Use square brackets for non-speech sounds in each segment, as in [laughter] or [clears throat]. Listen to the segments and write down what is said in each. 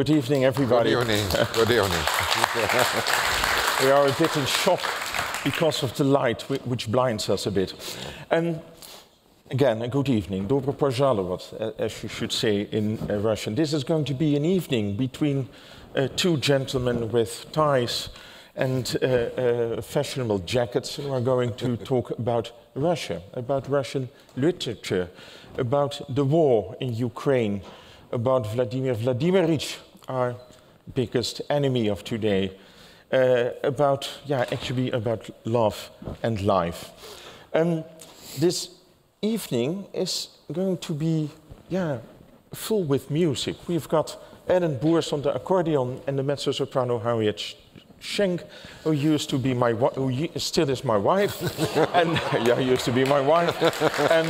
Good evening, everybody. Good evening. Good evening. [laughs] we are a bit in shock because of the light, which blinds us a bit. And again, a good evening. Dobro požalovat, as you should say in uh, Russian. This is going to be an evening between uh, two gentlemen with ties and uh, uh, fashionable jackets who are going to [laughs] talk about Russia, about Russian literature, about the war in Ukraine, about Vladimir Vladimirovich, our biggest enemy of today, uh, about, yeah, actually about love and life. Um, this evening is going to be, yeah, full with music. We've got Ellen Boers on the accordion and the mezzo-soprano Harriet Schenk, who used to be my wife, who still is my wife, [laughs] and yeah, used to be my wife, and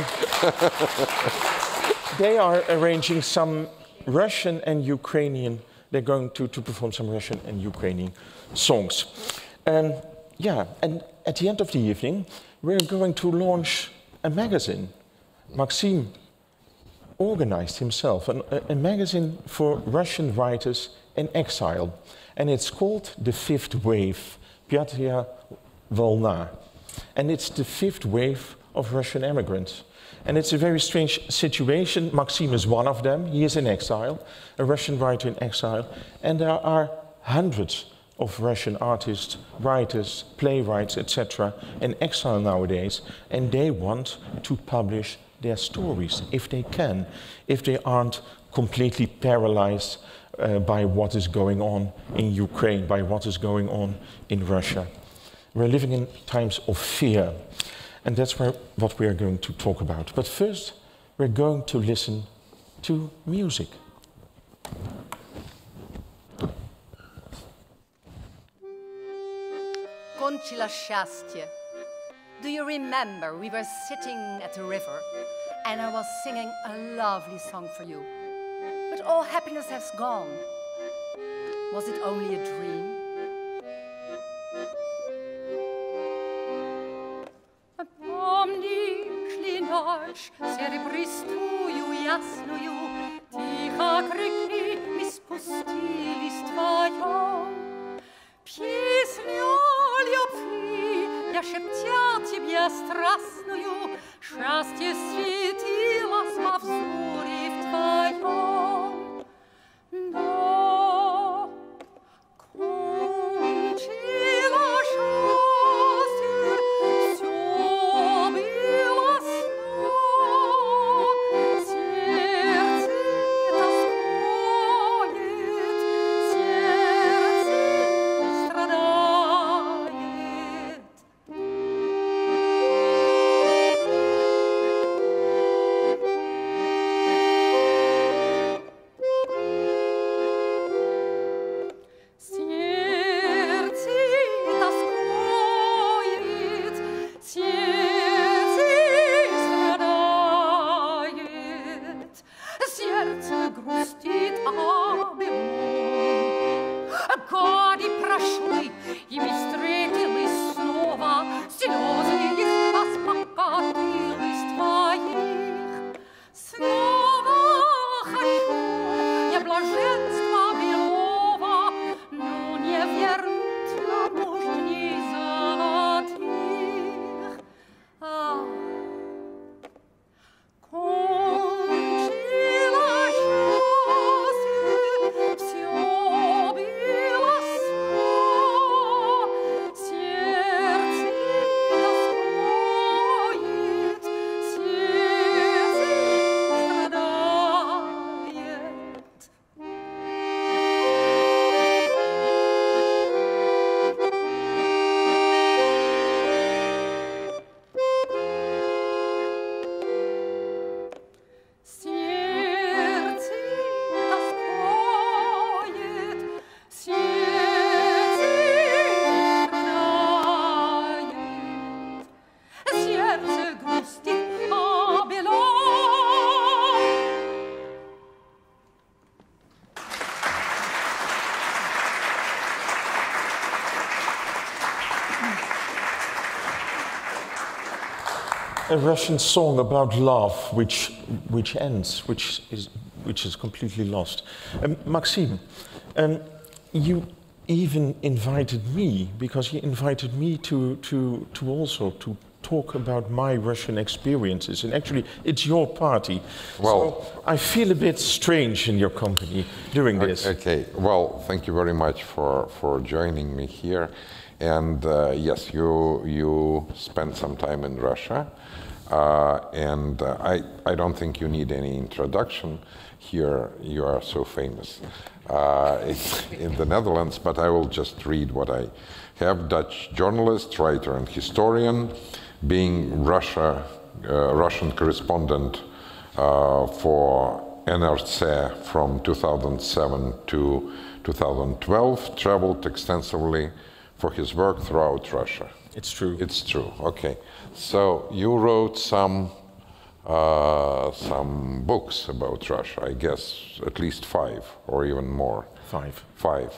they are arranging some Russian and Ukrainian. They're going to, to perform some Russian and Ukrainian songs, and yeah, and at the end of the evening, we're going to launch a magazine. Maxim organized himself a, a magazine for Russian writers in exile and it's called the fifth wave, Pyatia Volna. And it's the fifth wave of Russian immigrants. And it's a very strange situation. Maxim is one of them. He is in exile, a Russian writer in exile. And there are hundreds of Russian artists, writers, playwrights, etc., in exile nowadays. And they want to publish their stories if they can, if they aren't completely paralyzed uh, by what is going on in Ukraine, by what is going on in Russia. We're living in times of fear, and that's where, what we are going to talk about. But first, we're going to listen to music. Conchila Do you remember we were sitting at the river and I was singing a lovely song for you? But all happiness has gone. Was it only a dream? Ночь серебристую ясную, Тихо крикни мы спустились вдвоем. Песню любви я шептал тебе страстную, Счастье светилось во взоре в твоем. A Russian song about love, which which ends, which is which is completely lost. Um, Maxim, um, you even invited me because you invited me to to to also to talk about my Russian experiences. And actually, it's your party. Well, so I feel a bit strange in your company doing this. Okay, well, thank you very much for, for joining me here. And uh, yes, you, you spent some time in Russia. Uh, and uh, I, I don't think you need any introduction. Here, you are so famous uh, in [laughs] the Netherlands, but I will just read what I have. Dutch journalist, writer, and historian being Russia, Russian correspondent for NRC from 2007 to 2012, traveled extensively for his work throughout Russia. It's true. It's true. Okay. So you wrote some uh, some books about Russia. I guess at least five or even more. Five. Five.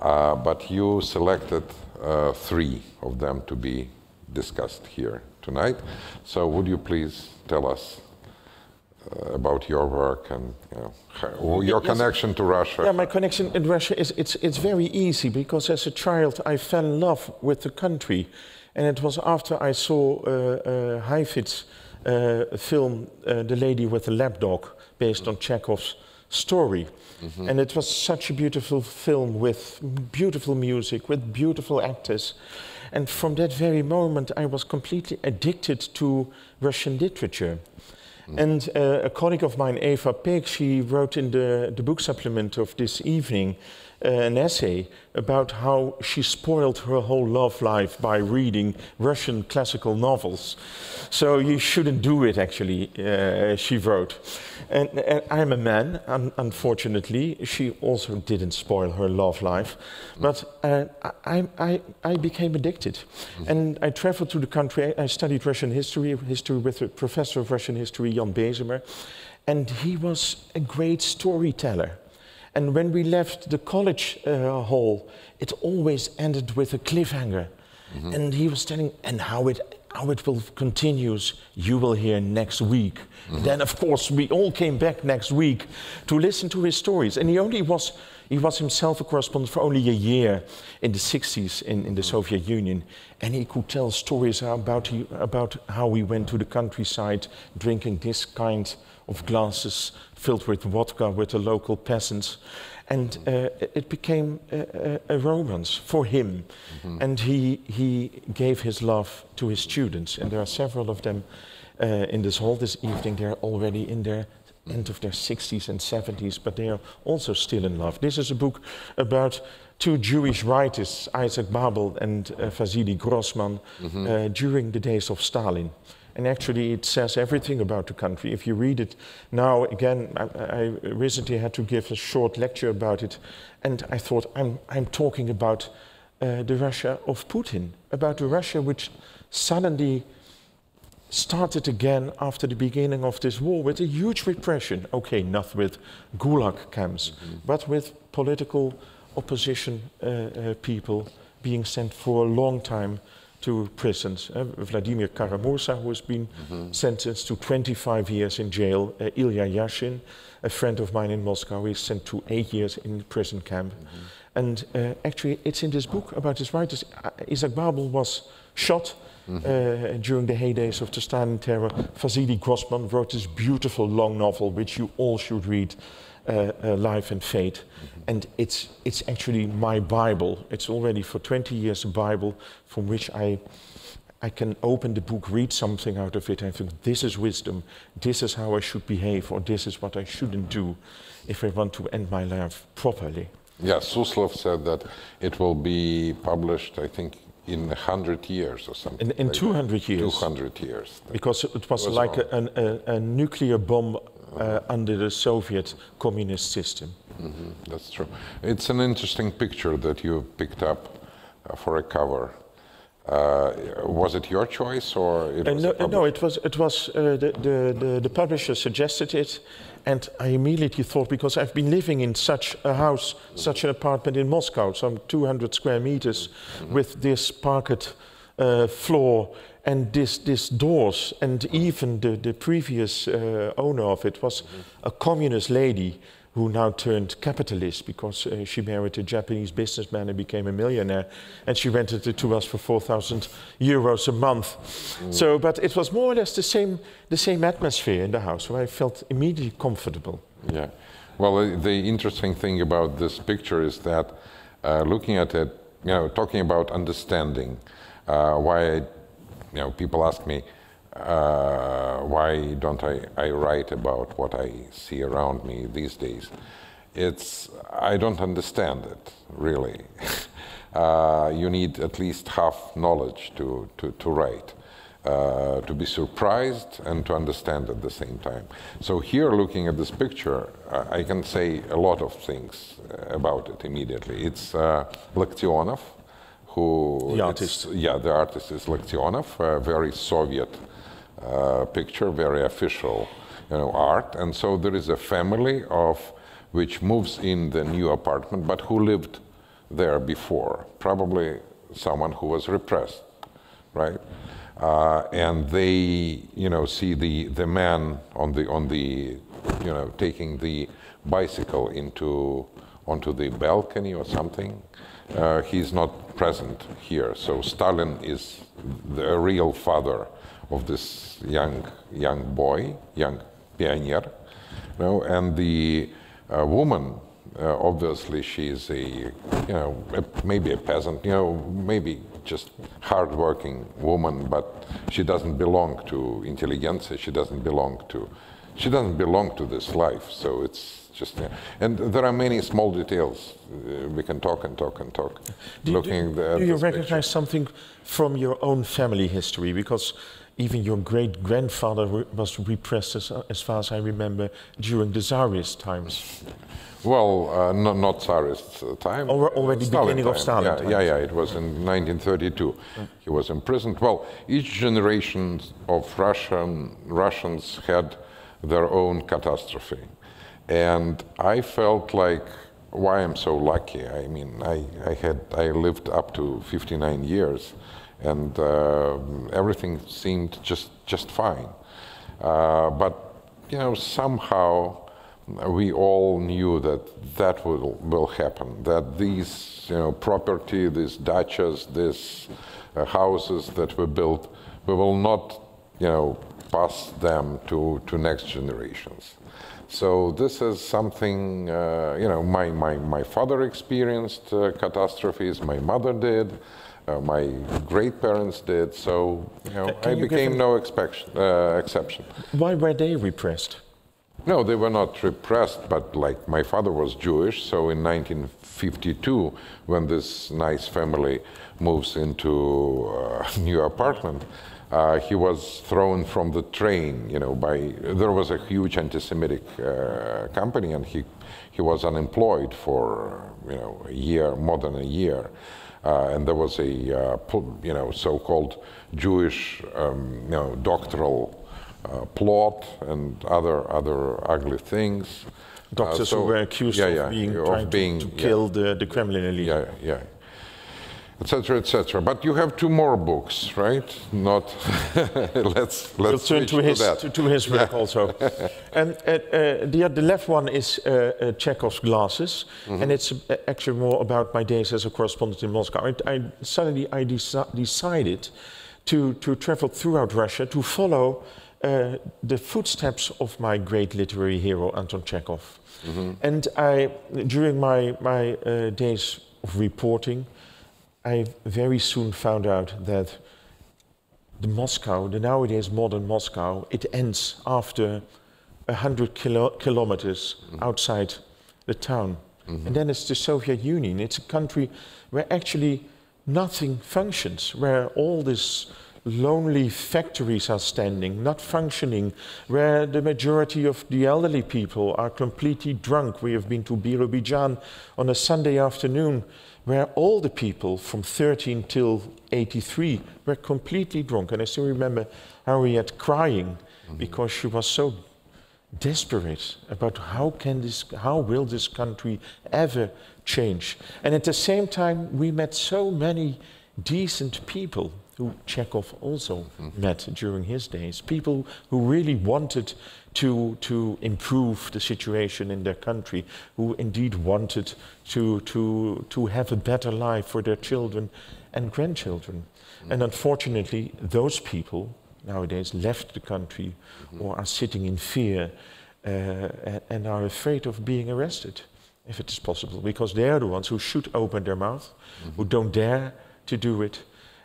Uh, but you selected uh, three of them to be discussed here tonight. So would you please tell us about your work and you know, your yes. connection to Russia? Yeah, my connection in Russia is it's it's very easy because as a child I fell in love with the country, and it was after I saw uh, uh, Heifetz uh, film uh, The Lady with the Lapdog, based on Chekhov's story. Mm -hmm. And it was such a beautiful film with beautiful music, with beautiful actors. And from that very moment, I was completely addicted to Russian literature. Mm. And uh, a colleague of mine, Eva Peek, she wrote in the, the book supplement of this evening an essay about how she spoiled her whole love life by reading Russian classical novels. So you shouldn't do it, actually, uh, she wrote. And, and, I'm a man, un unfortunately. She also didn't spoil her love life. But uh, I, I, I, became addicted. Mm -hmm. And I traveled to the country. I studied Russian history, history with a professor of Russian history, Jan Bezemer. And he was a great storyteller. And when we left the college uh, hall, it always ended with a cliffhanger. Mm -hmm. And he was telling, and how it how it will continues, you will hear next week. Mm -hmm. Then, of course, we all came back next week to listen to his stories. And he only was, he was himself a correspondent for only a year in the 60s in, in the Soviet Union. And he could tell stories about, he, about how we went to the countryside drinking this kind of glasses filled with vodka with the local peasants. And uh, it became a, a, romance for him. Mm -hmm. And he, he gave his love to his students. And there are several of them uh, in this hall this evening. They're already in their end of their 60s and 70s, but they are also still in love. This is a book about two Jewish writers, Isaac Babel and uh, Vasily Grossman, mm -hmm. during the days of Stalin. And actually, it says everything about the country. If you read it now, again, I, I, recently had to give a short lecture about it, and I thought, I'm, I'm talking about uh, the Russia of Putin, about the Russia which suddenly started again after the beginning of this war with a huge repression. Okay, not with gulag camps, mm -hmm. but with political opposition uh, uh, people being sent for a long time to prisons. Uh, Vladimir Kara-Murza, who has been mm -hmm. sentenced to 25 years in jail. Uh, Ilya Yashin, a friend of mine in Moscow, is sent to eight years in prison camp. Mm -hmm. And uh, actually, it's in this book about his writers. Uh, Isaac Babel was shot mm -hmm. during the heydays of the Stalin terror. Vasily Grossman wrote this beautiful long novel, which you all should read Life and Fate. Mm -hmm. And it's, it's actually my Bible. It's already for 20 years a Bible from which I, I can open the book, read something out of it, and think, this is wisdom, this is how I should behave, or this is what I shouldn't do if I want to end my life properly. Yeah, Suslov said that it will be published, I think, in 100 years or something. In, in like 200 years. 200 years. Because it was, was like a, a, a, nuclear bomb uh, under the Soviet communist system. Mm -hmm. That's true. It's an interesting picture that you picked up uh, for a cover. Uh, was it your choice or it uh, no, no, it was it was uh, the, the, the, the publisher suggested it, and I immediately thought because I've been living in such a house, such an apartment in Moscow, some 200 square meters, mm -hmm. with this parquet uh, floor and this, this doors, and even the, the previous uh, owner of it was a communist lady who now turned capitalist because uh, she married a Japanese businessman and became a millionaire, and she rented it to us for 4,000 euros a month. So, but it was more or less the same, the same atmosphere in the house, so I felt immediately comfortable. Yeah. Well, uh, the interesting thing about this picture is that uh, looking at it, you know, talking about understanding, uh, why, you know, people ask me, uh, why don't I, I write about what I see around me these days? It's, I don't understand it, really. [laughs] uh, you need at least half knowledge to, to, to write. Uh, to be surprised and to understand at the same time. So here, looking at this picture, uh, I can say a lot of things uh, about it immediately. It's uh, Laktionov, who the artist. Yeah, the artist is Laktionov, a very Soviet uh, picture, very official, you know, art. And so there is a family of which moves in the new apartment, but who lived there before, probably someone who was repressed, right? Uh, and they, you know, see the, the man on the, on the, you know, taking the bicycle into, onto the balcony or something. Uh, he's not present here. So Stalin is the real father of this young, young boy, young pioneer. Know, and the uh, woman uh, obviously she's a you know a, maybe a peasant you know maybe just hardworking woman but she doesn't belong to intelligentsia she doesn't belong to she doesn't belong to this life so it's just and there are many small details uh, we can talk and talk and talk do, looking do, do you recognize picture. something from your own family history because even your great grandfather was repressed, as, as, far as I remember, during the Tsarist times. Well, uh, not, not Tsarist time. Or, already Stalin beginning time. of Stalin yeah, times. Yeah, yeah, it was in 1932. Mm. He was imprisoned. Well, each generation of Russian Russians had their own catastrophe, and I felt like why I'm so lucky. I mean, I, I had I lived up to 59 years and uh, everything seemed just just fine. Uh, but you know, somehow we all knew that that will will happen. That these you know property, these dachas, these uh, houses that were built, we will not you know pass them to to next generations. So this is something, uh, you know, my, my, my father experienced uh, catastrophes, my mother did, uh, my great parents did, so you know, Can I you became no uh, exception. Why were they repressed? No, they were not repressed, but like my father was Jewish, so in 1952, when this nice family moves into uh, a [laughs] new apartment, uh, he was thrown from the train, you know, by, there was a huge anti-Semitic uh, company and he, he was unemployed for, you know, a year, more than a year. Uh, and there was a uh, you know so-called Jewish um, you know doctoral uh, plot and other other ugly things. Doctors so, who were accused yeah, yeah, of being of trying being, to, to kill the, the Kremlin elite. Yeah, yeah etc., etc. But you have two more books, right? Not [laughs] let's let's we'll turn to his to, to, his work yeah. also. [laughs] and uh, uh, the the left one is uh, uh Chekhov's glasses, mm -hmm. and it's uh, actually more about my days as a correspondent in Moscow. I, I suddenly I deci decided to to travel throughout Russia to follow. Uh, the footsteps of my great literary hero Anton Chekhov, mm -hmm. and I, during my my days of reporting, I very soon found out that the Moscow, the nowadays modern Moscow, it ends after a hundred kilo kilometers mm -hmm. outside the town. Mm -hmm. And then it's the Soviet Union. It's a country where actually nothing functions, where all these lonely factories are standing, not functioning, where the majority of the elderly people are completely drunk. We have been to Birobidzhan on a Sunday afternoon where all the people from 13 till 83 were completely drunk. And I still remember Harriet crying mm -hmm. because she was so desperate about how can this, how will this country ever change. And at the same time, we met so many decent people who Chekhov also mm-hmm. met during his days. People who really wanted to, to improve the situation in their country, who indeed wanted to, to, to have a better life for their children and grandchildren. Mm-hmm. And unfortunately, those people nowadays left the country mm-hmm. or are sitting in fear uh, and are afraid of being arrested, if it is possible, because they are the ones who should open their mouth, who mm-hmm. don't dare to do it,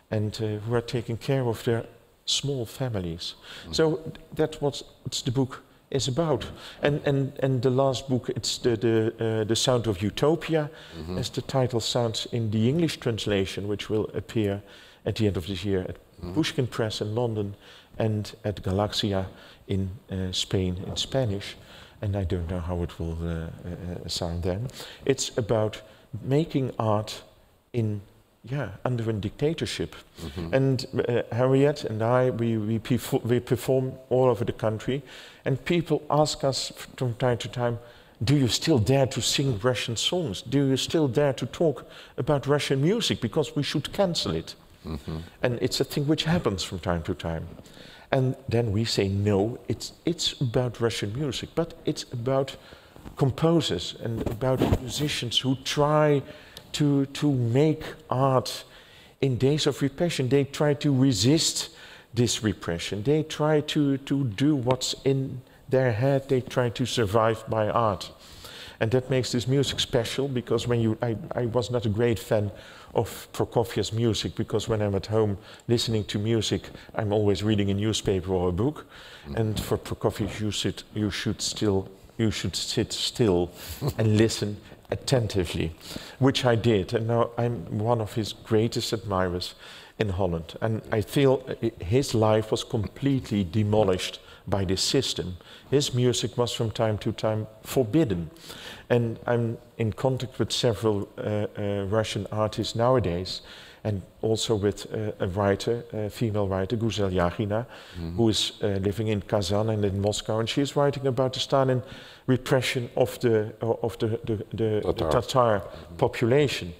and uh, who are taking care of their small families. Mm. So that's what the book is about. And, and, and the last book, it's the, the, uh, the Sound of Utopia, mm -hmm. as the title sounds in the English translation, which will appear at the end of this year at mm. Pushkin Press in London and at Galaxia in uh, Spain in Spanish. And I don't know how it will uh, uh sound then. It's about making art in yeah, under a dictatorship. Mm -hmm. And uh, Harriet and I, we, we, we perform all over the country, and people ask us from time to time, do you still dare to sing Russian songs? Do you still dare to talk about Russian music? Because we should cancel it. Mm -hmm. And it's a thing which happens from time to time. And then we say, no, it's, it's about Russian music, but it's about composers and about musicians who try to, to make art in days of repression. They try to resist this repression. They try to, to do what's in their head. They try to survive by art. And that makes this music special because when you, I, I was not a great fan of Prokofiev's music because when I'm at home listening to music, I'm always reading a newspaper or a book. Mm-hmm. And for Prokofiev, you should, you should still, you should sit still and listen attentively, which I did. And now I'm one of his greatest admirers in Holland. And I feel his life was completely demolished by this system. His music was from time to time forbidden. And I'm in contact with several uh, uh, Russian artists nowadays, and also with uh, a writer, a female writer, Guzel Yakhina, mm -hmm. who is uh, living in Kazan and in Moscow, and she is writing about the Stalin repression of the of the the, the, Tatar, the Tatar mm -hmm. population,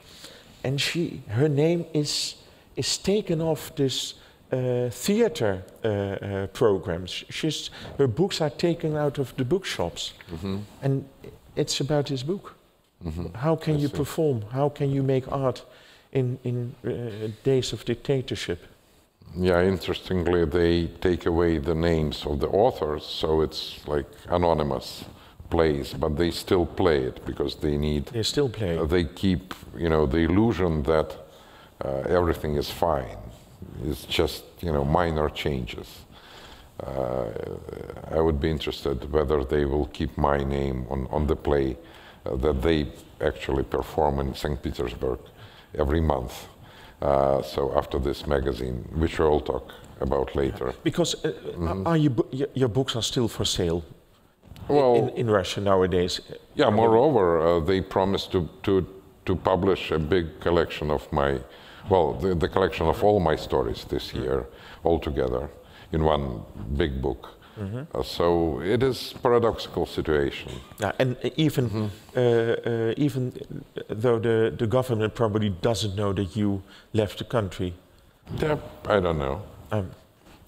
and she her name is is taken off this uh, theater uh, uh, programs. She's, her books are taken out of the bookshops. Mm -hmm. And it's about this book. Mm -hmm. How can I you see. perform? How can you make art in, in uh, days of dictatorship? Yeah, interestingly, they take away the names of the authors, so it's like anonymous plays, but they still play it because they need. They still play. Uh, they keep, you know, the illusion that uh, everything is fine it's just you know minor changes. Uh, I would be interested whether they will keep my name on, on the play uh, that they actually perform in St. Petersburg every month. Uh, so after this magazine, which we'll talk about later. Because uh, mm-hmm. are you, your books are still for sale well, in, in Russia nowadays? Yeah, moreover, uh, they promised to, to, to publish a big collection of my well, the, the collection of all my stories this year, all together, in one big book. Mm -hmm. uh, so it is paradoxical situation. Yeah, and even mm -hmm. uh, uh, even though the, the government probably doesn't know that you left the country. Yeah, I don't know. Um,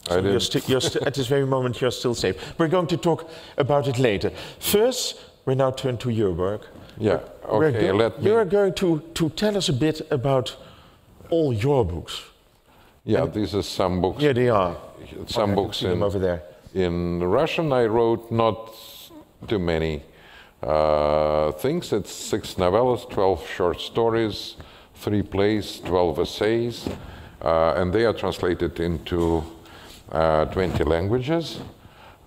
so you're, sti you're at this very moment you're still safe. We're going to talk about it later. First, we now turn to your work. Yeah, okay. Let me... You're going to, to tell us a bit about all your books. Yeah, and these are some books. Yeah, they are. Some books in, over there. In Russian, I wrote not too many uh, things. It's six novellas, 12 short stories, three plays, 12 essays, uh, and they are translated into uh, 20 languages.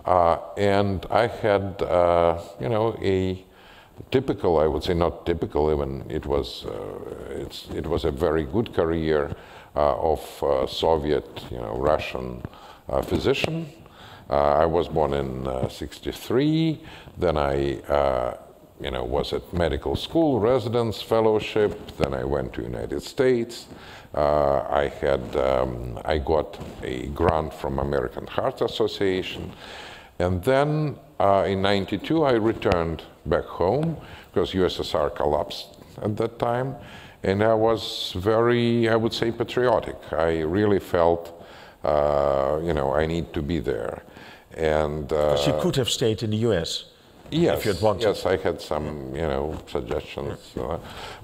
Uh, and I had, uh, you know, a typical, I would say not typical even, it was, uh, it was a very good career of Soviet, you know, Russian physician. Uh, I was born in 63, then I you know, was at medical school, residence fellowship, then I went to United States. Uh, I had, um, I got a grant from American Heart Association. And then uh, in 92, I returned back home because USSR collapsed at that time. and I was very, I would say, patriotic. I really felt, uh, you know, I need to be there. And uh, you could have stayed in the US. Yes, you'd wanted. yes, I had some, you know, suggestions, uh,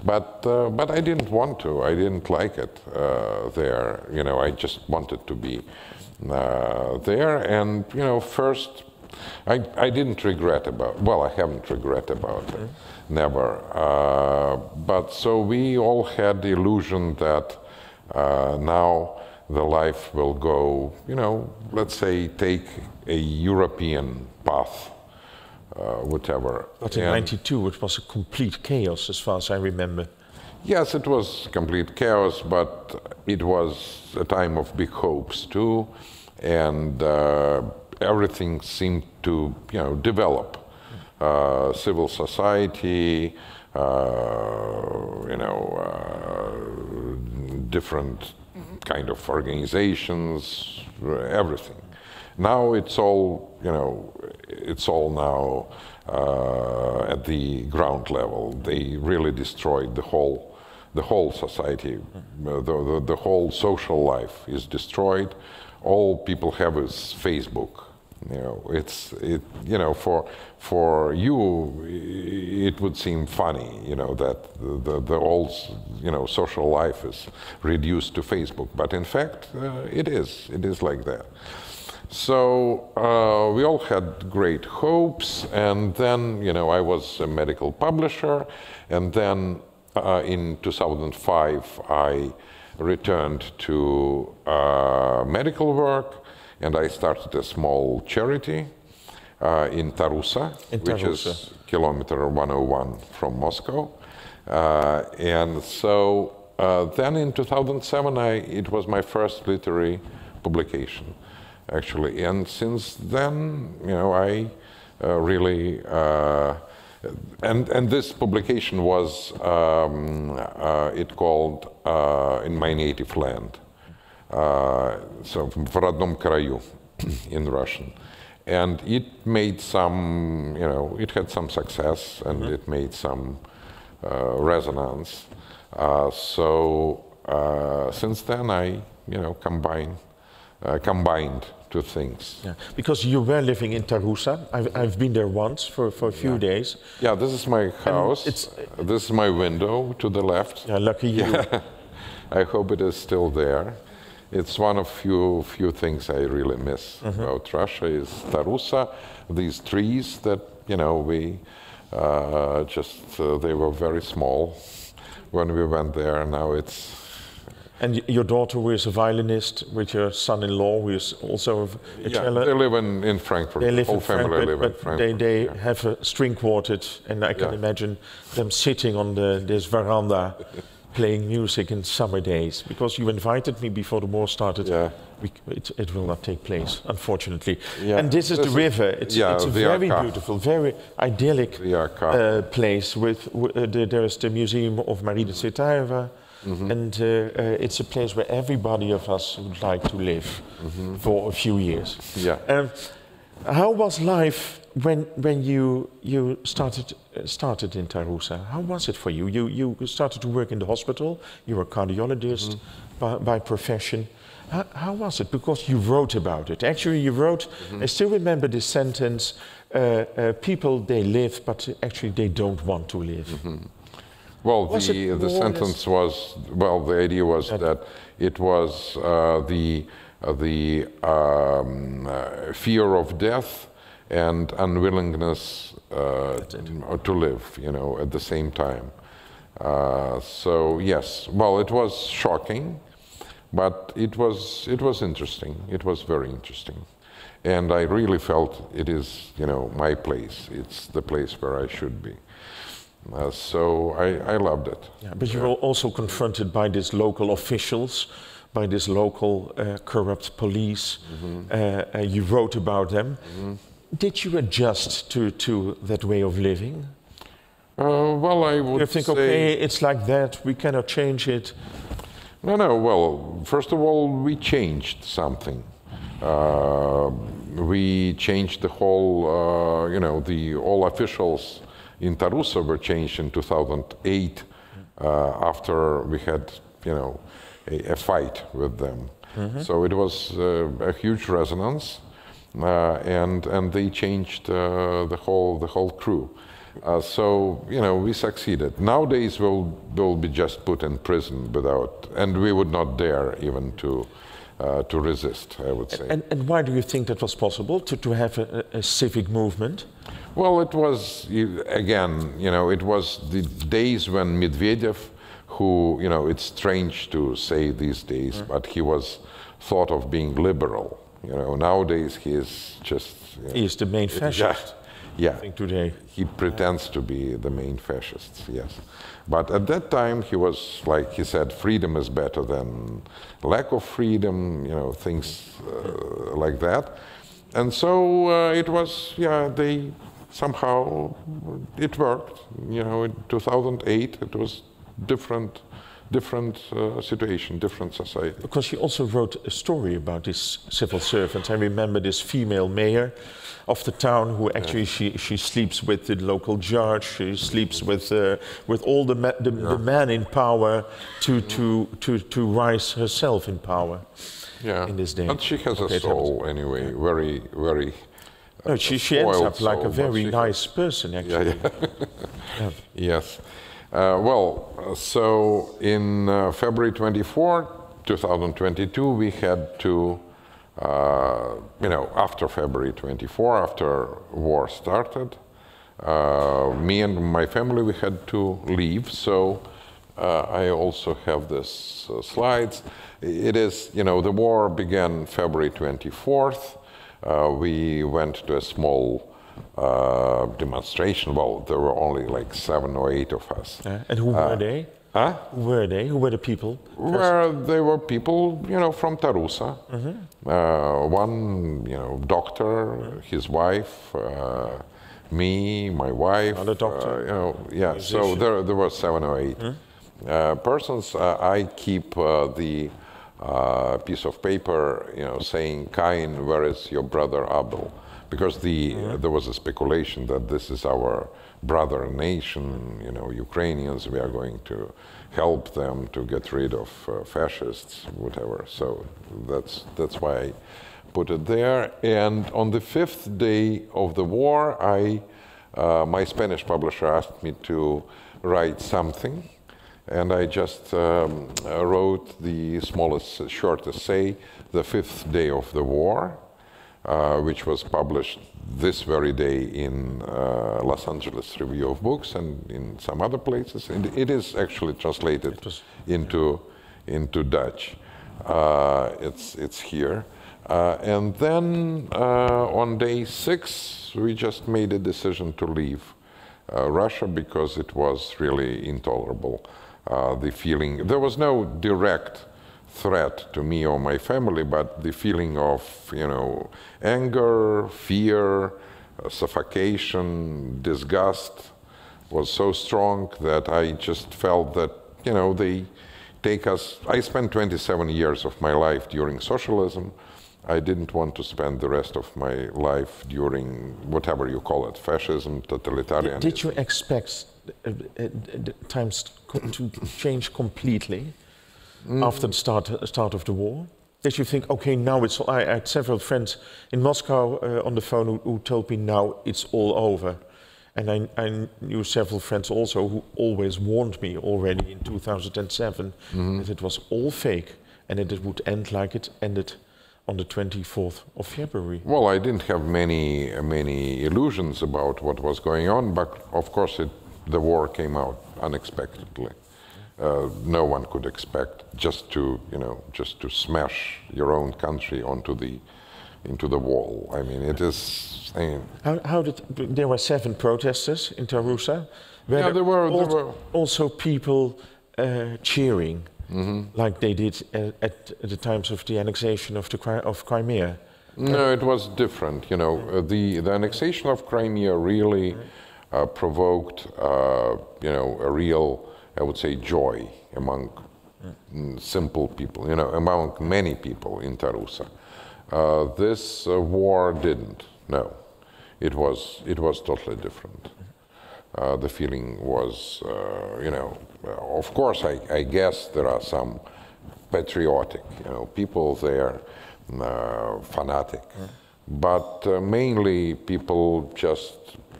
but uh, but I didn't want to. I didn't like it uh, there. You know, I just wanted to be uh, there, and you know, first, I I didn't regret about. Well, I haven't regret about it, never. Uh, but so we all had the illusion that uh, now the life will go. You know, let's say take a European path uh, whatever. But in 92, it was a complete chaos, as far as I remember. Yes, it was complete chaos, but it was a time of big hopes too, and uh, everything seemed to, you know, develop. Uh, civil society, uh, you know, uh, different kind of organizations, everything. Now it's all, you know, it's all now uh, at the ground level. They really destroyed the whole, the whole society. The, the, the whole social life is destroyed. All people have is Facebook. You know, it's it. You know, for for you, it would seem funny. You know that the the, whole you know social life is reduced to Facebook, but in fact, uh, it is. It is like that. So uh, we all had great hopes, and then you know I was a medical publisher, and then uh, in 2005 I returned to uh, medical work, and I started a small charity uh, in Tarusa, In which is Tarusa. kilometer 101 from Moscow, uh, and so uh, then in 2007 I, it was my first literary publication actually. And since then, you know, I uh, really uh, and and this publication was um, uh, it called uh, in my native land, so в родном краю [clears throat] in Russian. And it made some, you know, it had some success and it made some uh, resonance. Uh, so uh, since then, I, you know, combine, uh, combined two things. Yeah. Because you were living in Tarusa. I've, I've been there once for, for a few days. Yeah, this is my house. it's- Uh, this is my window to the left. Yeah, lucky you. [laughs] I hope it is still there. It's one of few few things I really miss about Russia is Tarusa, these trees that you know we uh, just uh, they were very small when we went there. And now it's And your daughter, who is a violinist, with your son-in-law, who is also a yeah, cello. they live in, in Frankfurt. They live Whole in family Frankfurt, live in Frankfurt. they, they yeah. have a string quartet, and I can Yeah. imagine them sitting on the, this veranda [laughs] playing music in summer days. Because you invited me before the war started. Yeah. We, it, it will not take place, unfortunately. Yeah. And this is This the river. It's, yeah, it's a very beautiful, very idyllic uh, place. With, w- uh, the, there's the Museum of Marina Tsvetaeva. Mm-hmm. And uh, uh, it's a place where everybody of us would like to live for a few years. Yeah. Um, how was life when when you you started uh, started in Tarusa? How was it for you? You you started to work in the hospital. You were a cardiologist by, by profession. How, how was it? Because you wrote about it. Actually, you wrote. I still remember this sentence. Uh, uh, people they live, but actually they don't want to live. Well, Was the, the more or less- sentence was well. The idea was that it was uh, the uh, the um, uh, fear of death and unwillingness uh, to live. You know, at the same time. Uh, so yes, well, it was shocking, but it was it was interesting. It was very interesting, and I really felt it is you know my place. It's the place where I should be. Uh, so I, I loved it. Yeah, but you were also confronted by these local officials, by this local uh, corrupt police. Uh, uh, you wrote about them. Did you adjust to, to that way of living? Uh, well, I would You think, say okay, it's like that, we cannot change it. no, no. Well, first of all, we changed something. Uh, we changed the whole. Uh, you know, the all officials in Tarusa were changed in 2008 uh, after we had, you know, a, a fight with them. So it was uh, a huge resonance, and and they changed uh, the whole the whole crew. Uh, so you know we succeeded. Nowadays we'll will be just put in prison without, and we would not dare even to uh, to resist. I would say. And, and why do you think that was possible to, to have a, a civic movement? Well, it was again, you know, it was the days when Medvedev, who you know, it's strange to say these days, but he was thought of being liberal. You know, nowadays he is just. you know, He is the main yeah, fascist, yeah. I think, today. He pretends to be the main fascist, yes. But at that time, he was like he said, freedom is better than lack of freedom, you know, things uh, like that. And so uh, it was, yeah, they somehow, it worked. You know, in 2008, it was different, different uh, situation, different society. Because he also wrote a story about this civil servant. I remember this female mayor of the town who actually she, she sleeps with the local judge. She sleeps with uh, with all the, ma- the, the men in power to, to, to, to rise herself in power. Yeah, In this day. but she has Okay, a soul anyway, very, very. No, she, she ends up like a very nice person, actually. yeah, [laughs] Yes. Uh, well, so in uh, February 24, 2022, we had to, uh, you know, after February 24, after war started, uh, me and my family, we had to leave. So uh, I also have this uh, slides. It is, you know, the war began February 24th. Uh, we went to a small uh, demonstration. Well, there were only like seven or eight of us. Uh, and who were they? Huh? Who were they? Who were the people? Where they were people, you know, from Tarusa. Uh, one, you know, doctor, his wife, uh, me, my wife. Another doctor. uh, you know, yeah. So there, there were seven or 8 uh, persons. Uh, I keep uh, the uh, piece of paper, you know, saying, "Cain, where is your brother Abel?" Because the there was a speculation that this is our brother nation, you know, Ukrainians. We are going to help them to get rid of uh, fascists, whatever. So that's that's why I put it there. And on the fifth day of the war, I uh, my Spanish publisher asked me to write something, and I just um, wrote the smallest short essay, "The Fifth Day of the War." Uh, which was published this very day in uh, Los Angeles Review of Books and in some other places. And it is actually translated into into Dutch. Uh, it's it's here. Uh, and then uh, on day six, we just made a decision to leave uh, Russia because it was really intolerable. Uh, the feeling there was no direct threat to me or my family, but the feeling of you know anger, fear, uh, suffocation, disgust was so strong that I just felt that you know they take us. I spent 27 years of my life during socialism. I didn't want to spend the rest of my life during whatever you call it, fascism, totalitarianism. Did you expect uh, uh, times to change completely after the start, uh, start of the war? Did you think, okay, now it's all, I, I had several friends in Moscow uh, on the phone who, who told me now it's all over. And I, I knew several friends also who always warned me already in 2007 that it was all fake and that it would end like it ended on the 24th of February. Well, I didn't have many many illusions about what was going on, but of course, it, the war came out unexpectedly. Uh, no one could expect just to you know just to smash your own country onto the into the wall. I mean, it is. I mean, How, how did there were seven protesters in Tarusa? Yeah, there were- there were- also people uh, cheering, Mm-hmm. like they did at, at the times of the annexation of the of Crimea. No, it was different. You know, uh, the the annexation of Crimea really uh, provoked, uh, you know, a real, I would say, joy among mm, simple people. You know, among many people in Tarusa. Uh, this uh, war didn't. No, it was it was totally different. uh, the feeling was, uh, you know, of course, I, I, guess there are some patriotic, you know, people there, uh, fanatic, mm. but uh, mainly people just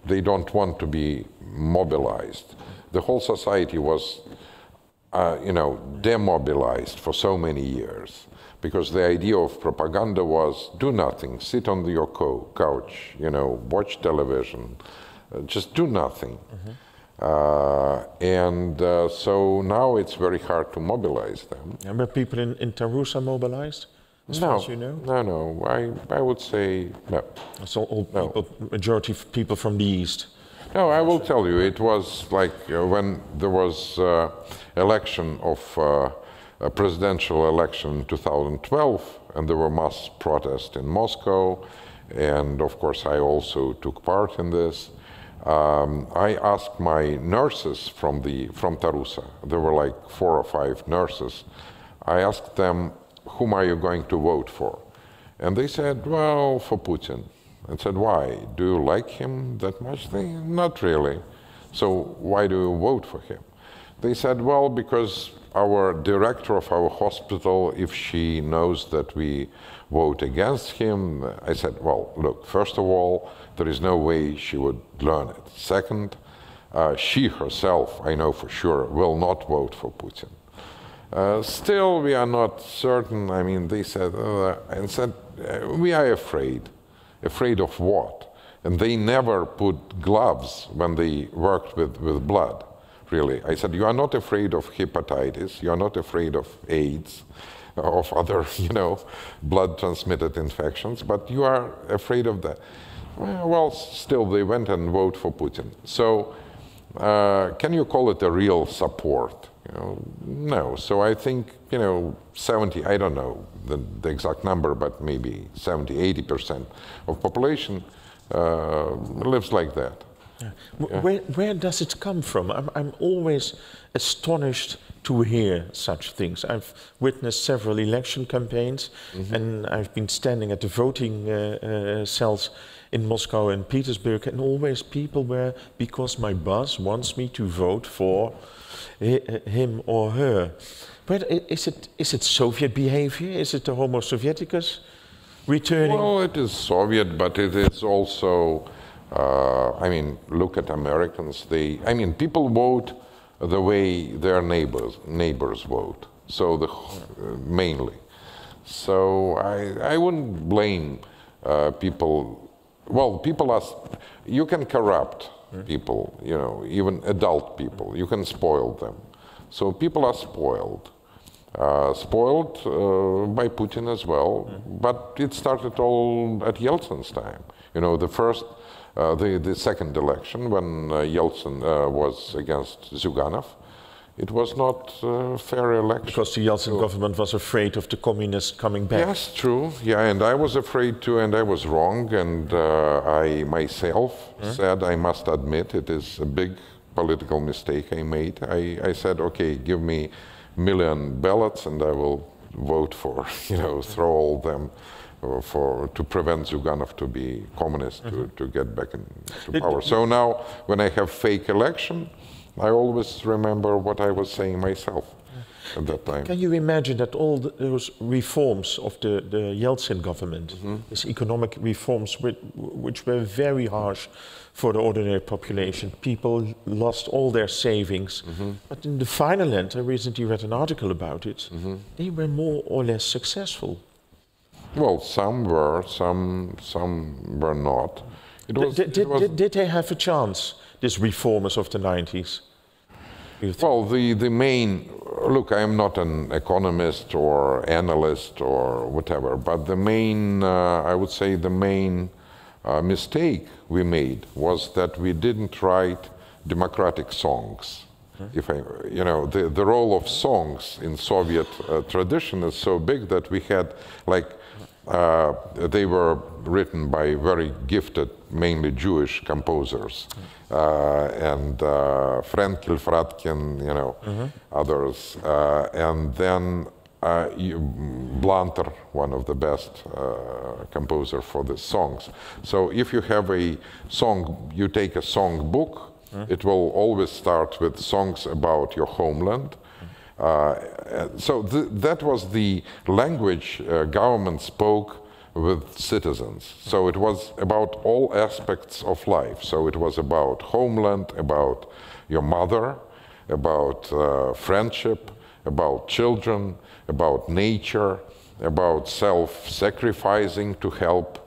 they don't want to be mobilized. The whole society was, uh, you know, demobilized for so many years because the idea of propaganda was do nothing, sit on your couch, you know, watch television, uh, just do nothing. Mm-hmm. Uh, and uh, so now it's very hard to mobilize them. And were people in, in Tarusa mobilized? As no, you know? no, no. I, I would say no. So all no. people, majority of people from the east. No, I will tell you. It was like uh, when there was uh, election of uh, a presidential election in 2012, and there were mass protests in Moscow, and of course I also took part in this. Um, I asked my nurses from the from Tarusa. There were like four or five nurses. I asked them, "Whom are you going to vote for?" And they said, "Well, for Putin." And said, "Why? Do you like him that much?" They, "Not really." So why do you vote for him? They said, "Well, because our director of our hospital, if she knows that we vote against him, I said, well, look, first of all, there is no way she would learn it. Second, uh, she herself, I know for sure, will not vote for Putin. Uh, still, we are not certain. I mean, they said, uh, and said, uh, we are afraid. Afraid of what? And they never put gloves when they worked with, with blood really. I said, you are not afraid of hepatitis, you are not afraid of AIDS, [laughs] of other, [laughs] you know, blood transmitted infections, but you are afraid of that. Well, still, they went and voted for Putin. So, uh, can you call it a real support? Know, no. So I think, you know, 70, I don't know the, the exact number, but maybe 70, 80% of population uh, lives like that. Yeah. Where, where does it come from? I'm, I'm always astonished to hear such things. I've witnessed several election campaigns mm -hmm. and I've been standing at the voting uh, uh, cells in Moscow and Petersburg, and always people were, because my boss wants me to vote for him or her. But is it, is it Soviet behavior? Is it the Homo Sovieticus returning? Well, it is Soviet, but it is also uh, I mean, look at Americans. They, I mean, people vote the way their neighbors neighbors vote. So the uh, mainly. So I I wouldn't blame uh, people. Well, people are. You can corrupt people. You know, even adult people. You can spoil them. So people are spoiled. Uh, spoiled uh, by Putin as well, but it started all at Yeltsin's time. You know, the first uh, the, the second election when uh, Yeltsin uh, was against Zyuganov. It was not a fair election. Because the Yeltsin so, government was afraid of the communists coming back. Yes, true. Yeah, and I was afraid too, and I was wrong. And uh, I myself hmm? said, I must admit, it is a big political mistake I made. I, I said, okay, give me million ballots, and I will vote for, [laughs] you know, throw all them for to prevent Zyuganov to be communist, mm-hmm. to, to get back into power. So now, when I have fake election, I always remember what I was saying myself at that time. Can you imagine that all the, those reforms of the, the Yeltsin government, mm-hmm. these economic reforms, which, which, were very harsh for the ordinary population, people lost all their savings. Mm-hmm. But in the final end, I recently read an article about it, mm-hmm. they were more or less successful. Well, some were, some some were not. Was, did, did, did, did, they have a chance, these reformers of the 90s? Well, the, the main look, I am not an economist or analyst or whatever, but the main, uh, I would say, the main uh, mistake we made was that we didn't write democratic songs. Hmm? If I, you know, the, the role of songs in Soviet uh, tradition is so big that we had like uh, they were written by very gifted, mainly Jewish composers, uh, and uh, Fradkin, you know, mm-hmm. others, uh, and then uh, Blanter, one of the best uh, composer for the songs. So if you have a song, you take a song book It will always start with songs about your homeland. Uh, so th that was the language uh, government spoke with citizens. So it was about all aspects of life. So it was about homeland, about your mother, about uh, friendship, about children, about nature, about self-sacrificing to help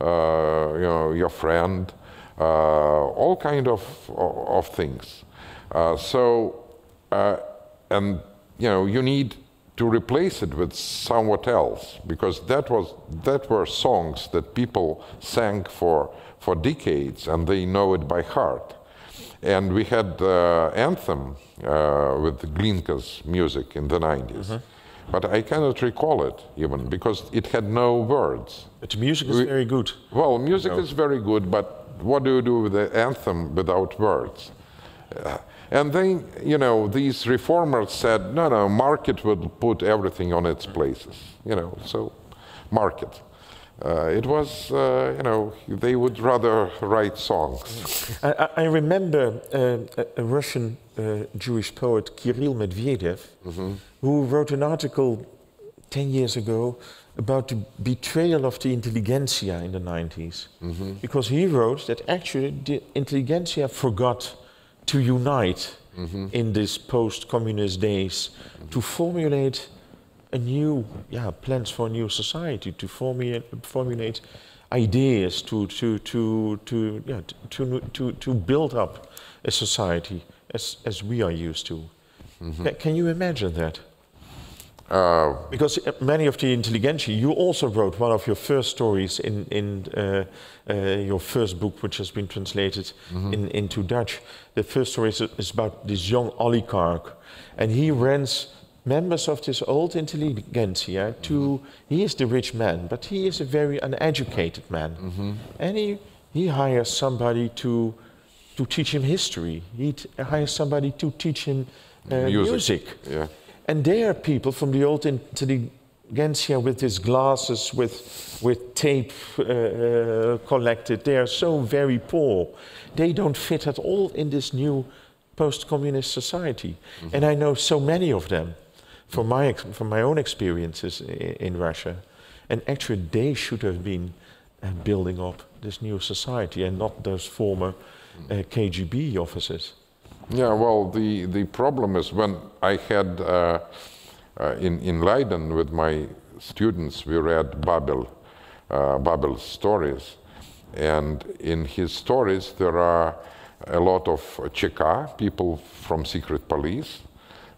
uh, you know, your friend, uh, all kind of, of things. Uh, so, and you know, you need to replace it with somewhat else because that was that were songs that people sang for for decades and they know it by heart and we had uh, anthem uh, with Glinka's music in the 90s mm -hmm. but I cannot recall it even because it had no words. But the music is we, very good. Well, music no. is very good, but what do you do with the anthem without words? Uh, and then, you know, these reformers said, no, no, market will put everything on its places, you know, so market. Uh, it was, uh, you know, they would rather write songs. I, I remember uh, a, Russian uh, Jewish poet, Kirill Medvedev, mm -hmm. who wrote an article 10 years ago about the betrayal of the intelligentsia in the 90s. Mm -hmm. Because he wrote that actually the intelligentsia forgot to unite mm -hmm. in these post-communist days mm -hmm. to formulate a new, yeah, plans for a new society, to formulate, formulate ideas, to, to, to, to, yeah, to, to, to build up a society as, as we are used to. Mm -hmm. Can you imagine that? Uh, because uh, many of the intelligentsia, you also wrote one of your first stories in, in uh, uh, your first book, which has been translated mm -hmm. in, into Dutch. The first story is, is, about this young oligarch, and he rents members of this old intelligentsia to. Mm -hmm. He is the rich man, but he is a very uneducated man, mm -hmm. and he he hires somebody to to teach him history. He hires somebody to teach him uh, music. music. Yeah. And they are people from the old intelligentsia with these glasses, with, with tape uh, uh, collected. They are so very poor. They don't fit at all in this new post-communist society. Mm -hmm. And I know so many of them from my, from my own experiences in, in Russia. And actually they should have been uh, building up this new society and not those former uh, KGB officers. Yeah, well, the, the problem is when I had uh, uh, in, in Leiden with my students, we read Babel, uh, Babel's stories. And in his stories, there are a lot of Cheka, people from secret police,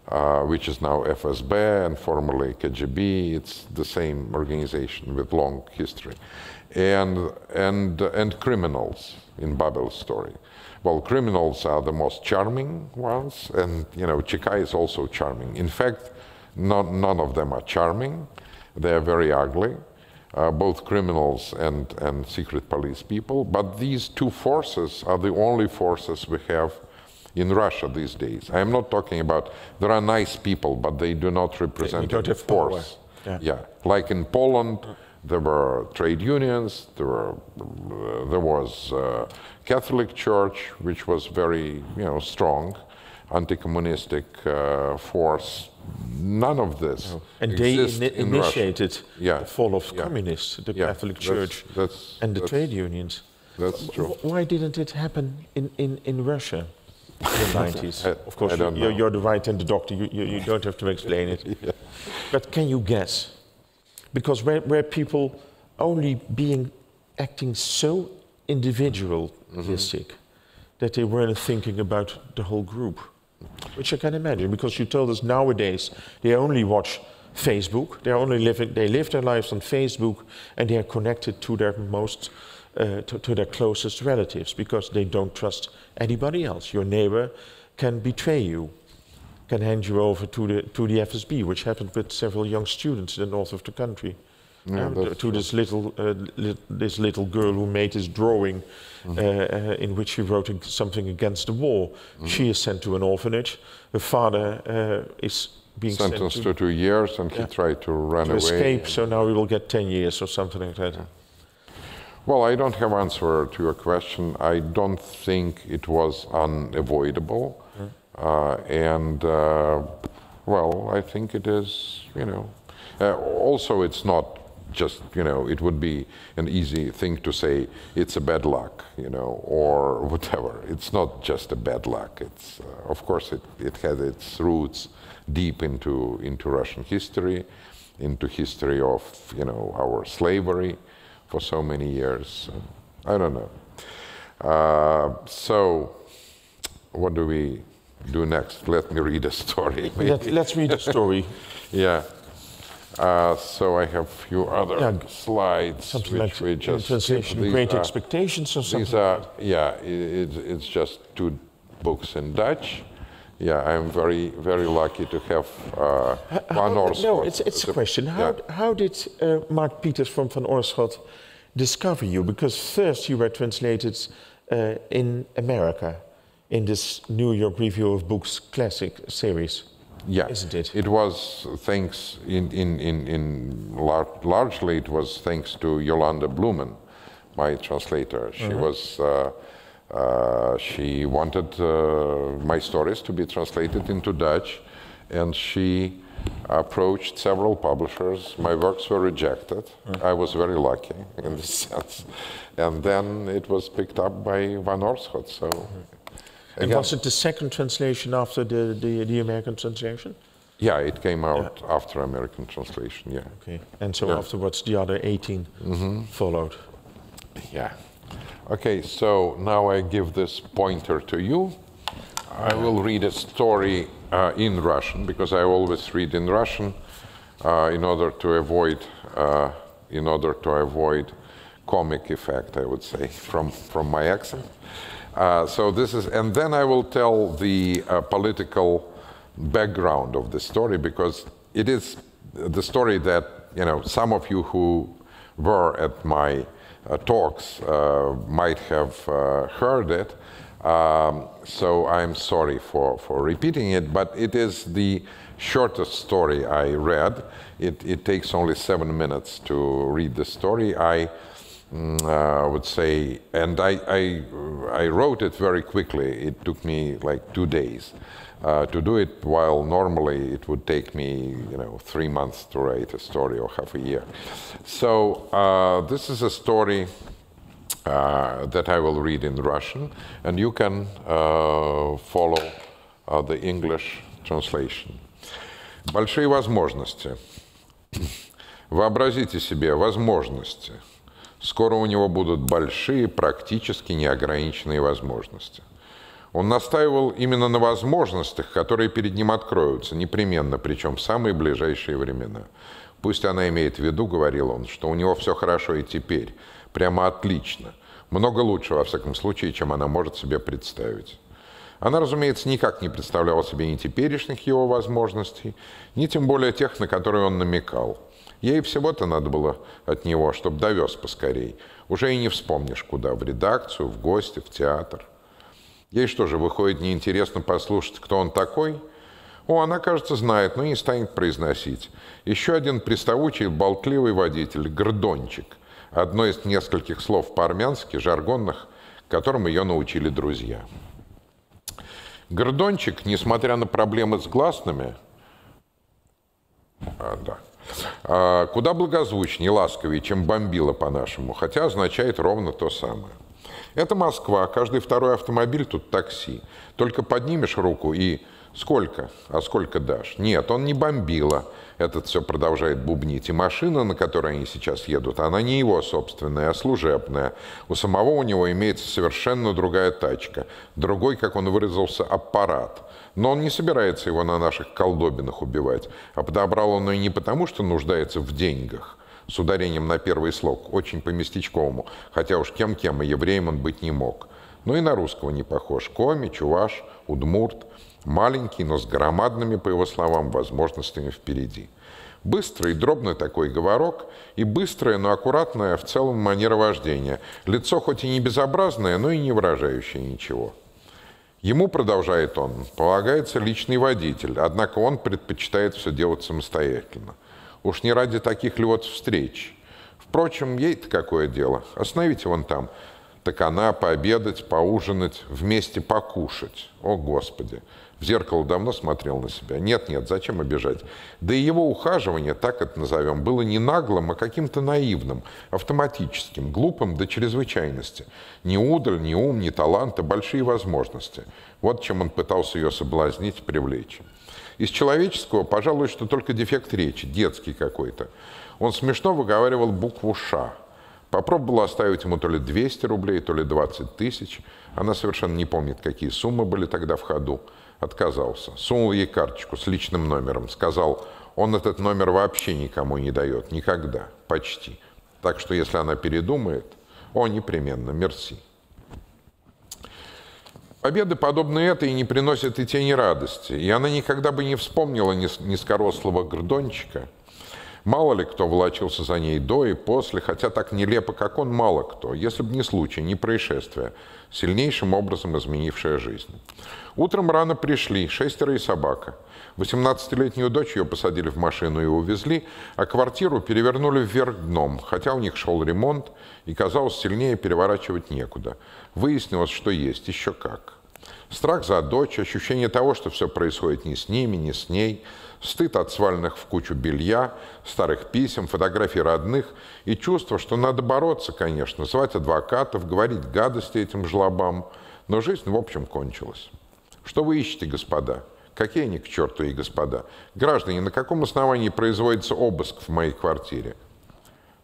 uh, which is now FSB and formerly KGB. It's the same organization with long history. And, and, and criminals in Babel's story. Well, criminals are the most charming ones, and you know, Cheka is also charming. In fact, not, none of them are charming. They are very ugly, uh, both criminals and, and secret police people. But these two forces are the only forces we have in Russia these days. I am not talking about there are nice people, but they do not represent a force. Yeah. yeah. like in Poland, there were trade unions. There were there was uh, Catholic Church, which was very you know strong, anti-communistic uh, force. None of this. Oh. And they in initiated yeah. the fall of yeah. communists, the. Catholic Church, that's, that's, and the that's, trade unions. That's true. Why didn't it happen in, in, in Russia? In the 90s. I, of course, you, you're, the right and the doctor. You, you, you don't have to explain it. [laughs] yeah. But can you guess? Because where, where people only being acting so individualistic mm-hmm. that they weren't thinking about the whole group, which I can imagine. Because you told us nowadays they only watch Facebook. They only live they live their lives on Facebook, and they are connected to their most uh, to, to, their closest relatives because they don't trust anybody else. Your neighbor can betray you, can hand you over to the to the FSB, which happened with several young students in the north of the country. Yeah, uh, to this little uh, li this little girl who made this drawing mm -hmm. in which she wrote something against the war. Mm -hmm. She is sent to an orphanage. Her father is being sentenced sent to, to two years, and yeah, he tried to run to away. escape. So now he will get ten years or something like that. Yeah. Well, I don't have answer to your question. I don't think it was unavoidable, mm. uh, and uh, well, I think it is. You know, uh, also it's not just you know it would be an easy thing to say it's a bad luck you know or [laughs] whatever it's not just a bad luck it's uh, of course it, it has its roots deep into into russian history into history of you know our slavery for so many years i don't know uh, so what do we do next let me read a story Let, let's read a story [laughs] yeah uh, so I have a few other yeah, slides. Which like we just translation, Great are, Expectations or something? These are, yeah, it, it's just two books in Dutch. Yeah, I'm very, very lucky to have uh, Van Oorschot. No, it's, it's a question. How, yeah. how did uh, Mark Peters from Van Oorschot discover you? Because first you were translated uh, in America in this New York Review of Books classic series yeah, isn't it? It was thanks in in in, in lar largely it was thanks to Yolanda Bloemen, my translator. She mm -hmm. was. Uh, she wanted uh, my stories to be translated into Dutch, and she approached several publishers. My works were rejected. Mm. I was very lucky in this [laughs] sense. And then it was picked up by Van Oorschot. So mm. And was it the second translation after the, the, the American translation? Yeah, it came out yeah. after American translation, yeah. Okay, and so yeah. afterwards the other 18 mm -hmm. followed? Yeah. Okay, so now I give this pointer to you. I will read a story uh, in Russian because I always read in Russian uh, in order to avoid uh, in order to avoid comic effect, I would say, from from my accent. Uh, so this is, and then I will tell the uh, political background of the story because it is the story that you know some of you who were at my talks uh, might have uh, heard it. Um, so I'm sorry for, for repeating it, but it is the shortest story I read. It, it takes only seven minutes to read the story. I Mm, uh, would say, and I, I, I, wrote it very quickly. It took me like two days uh, to do it, while normally it would take me, you know, three months to write a story or half a year. So uh, this is a story uh, that I will read in Russian, and you can uh, follow uh, the English translation. Большие возможности. [clears throat] Вообразите себе возможности – Скоро у него будут большие, практически неограниченные возможности. Он настаивал именно на возможностях, которые перед ним откроются, непременно, причем в самые ближайшие времена. Пусть она имеет в виду, говорил он, что у него все хорошо и теперь, прямо отлично, много лучше, во всяком случае, чем она может себе представить. Она, разумеется, никак не представляла себе ни теперешних его возможностей, ни тем более тех, на которые он намекал – Ей всего-то надо было от него, чтобы довез поскорей. Уже и не вспомнишь, куда, в редакцию, в гости, в театр. Ей что же, выходит, неинтересно послушать, кто он такой? О, она, кажется, знает, но не станет произносить. Еще один приставучий, болтливый водитель, Гордончик. Одно из нескольких слов по-армянски, жаргонных, которым ее научили друзья. Гордончик, несмотря на проблемы с гласными, а, да, а, куда благозвучнее, ласковее, чем бомбила по-нашему, хотя означает ровно то самое. Это Москва, каждый второй автомобиль тут такси. Только поднимешь руку и сколько, а сколько дашь? Нет, он не бомбила. Этот все продолжает бубнить. И машина, на которой они сейчас едут, она не его собственная, а служебная. У самого у него имеется совершенно другая тачка. Другой, как он выразился, аппарат. Но он не собирается его на наших колдобинах убивать, а подобрал он и не потому, что нуждается в деньгах, с ударением на первый слог, очень по-местечковому, хотя уж кем-кем, и евреем он быть не мог. Но и на русского не похож. Коми, чуваш, удмурт. Маленький, но с громадными, по его словам, возможностями впереди. Быстрый, дробный такой говорок и быстрая, но аккуратная в целом манера вождения. Лицо хоть и не безобразное, но и не выражающее ничего. Ему, продолжает он, полагается личный водитель, однако он предпочитает все делать самостоятельно. Уж не ради таких ли вот встреч. Впрочем, ей-то какое дело? Остановите вон там. Так она пообедать, поужинать, вместе покушать. О, Господи! В зеркало давно смотрел на себя. Нет, нет, зачем обижать? Да и его ухаживание, так это назовем, было не наглым, а каким-то наивным, автоматическим, глупым до чрезвычайности. Ни удаль, ни ум, ни талант, а большие возможности. Вот чем он пытался ее соблазнить, привлечь. Из человеческого, пожалуй, что только дефект речи, детский какой-то. Он смешно выговаривал букву «Ш». Попробовала оставить ему то ли 200 рублей, то ли 20 тысяч. Она совершенно не помнит, какие суммы были тогда в ходу. Отказался. Сунул ей карточку с личным номером. Сказал, он этот номер вообще никому не дает. Никогда. Почти. Так что если она передумает, о, непременно, мерси. Победы, подобные этой, не приносят и тени радости. И она никогда бы не вспомнила низкорослого гордончика, Мало ли кто влачился за ней до и после, хотя так нелепо, как он, мало кто, если бы не случай, не происшествие, сильнейшим образом изменившее жизнь. Утром рано пришли шестеро и собака. 18-летнюю дочь ее посадили в машину и увезли, а квартиру перевернули вверх дном, хотя у них шел ремонт, и казалось, сильнее переворачивать некуда. Выяснилось, что есть, еще как. Страх за дочь, ощущение того, что все происходит не с ними, не с ней – стыд от сваленных в кучу белья, старых писем, фотографий родных и чувство, что надо бороться, конечно, звать адвокатов, говорить гадости этим жлобам, но жизнь, в общем, кончилась. Что вы ищете, господа? Какие они к черту и господа? Граждане, на каком основании производится обыск в моей квартире?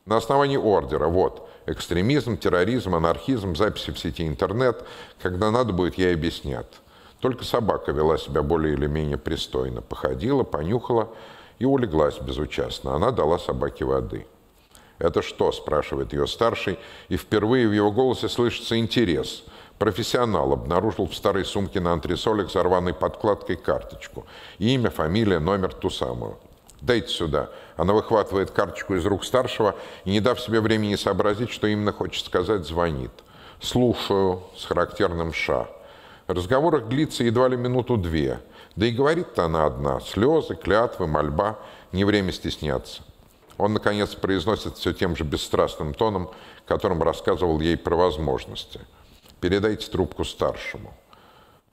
На основании ордера, вот, экстремизм, терроризм, анархизм, записи в сети интернет, когда надо будет, я объяснят. Только собака вела себя более или менее пристойно. Походила, понюхала и улеглась безучастно. Она дала собаке воды. «Это что?» – спрашивает ее старший, и впервые в его голосе слышится интерес. Профессионал обнаружил в старой сумке на антресолях рваной подкладкой карточку. Имя, фамилия, номер ту самую. «Дайте сюда». Она выхватывает карточку из рук старшего и, не дав себе времени сообразить, что именно хочет сказать, звонит. «Слушаю» с характерным «ша». Разговор их длится едва ли минуту-две. Да и говорит-то она одна. Слезы, клятвы, мольба. Не время стесняться. Он, наконец, произносит все тем же бесстрастным тоном, которым рассказывал ей про возможности. «Передайте трубку старшему».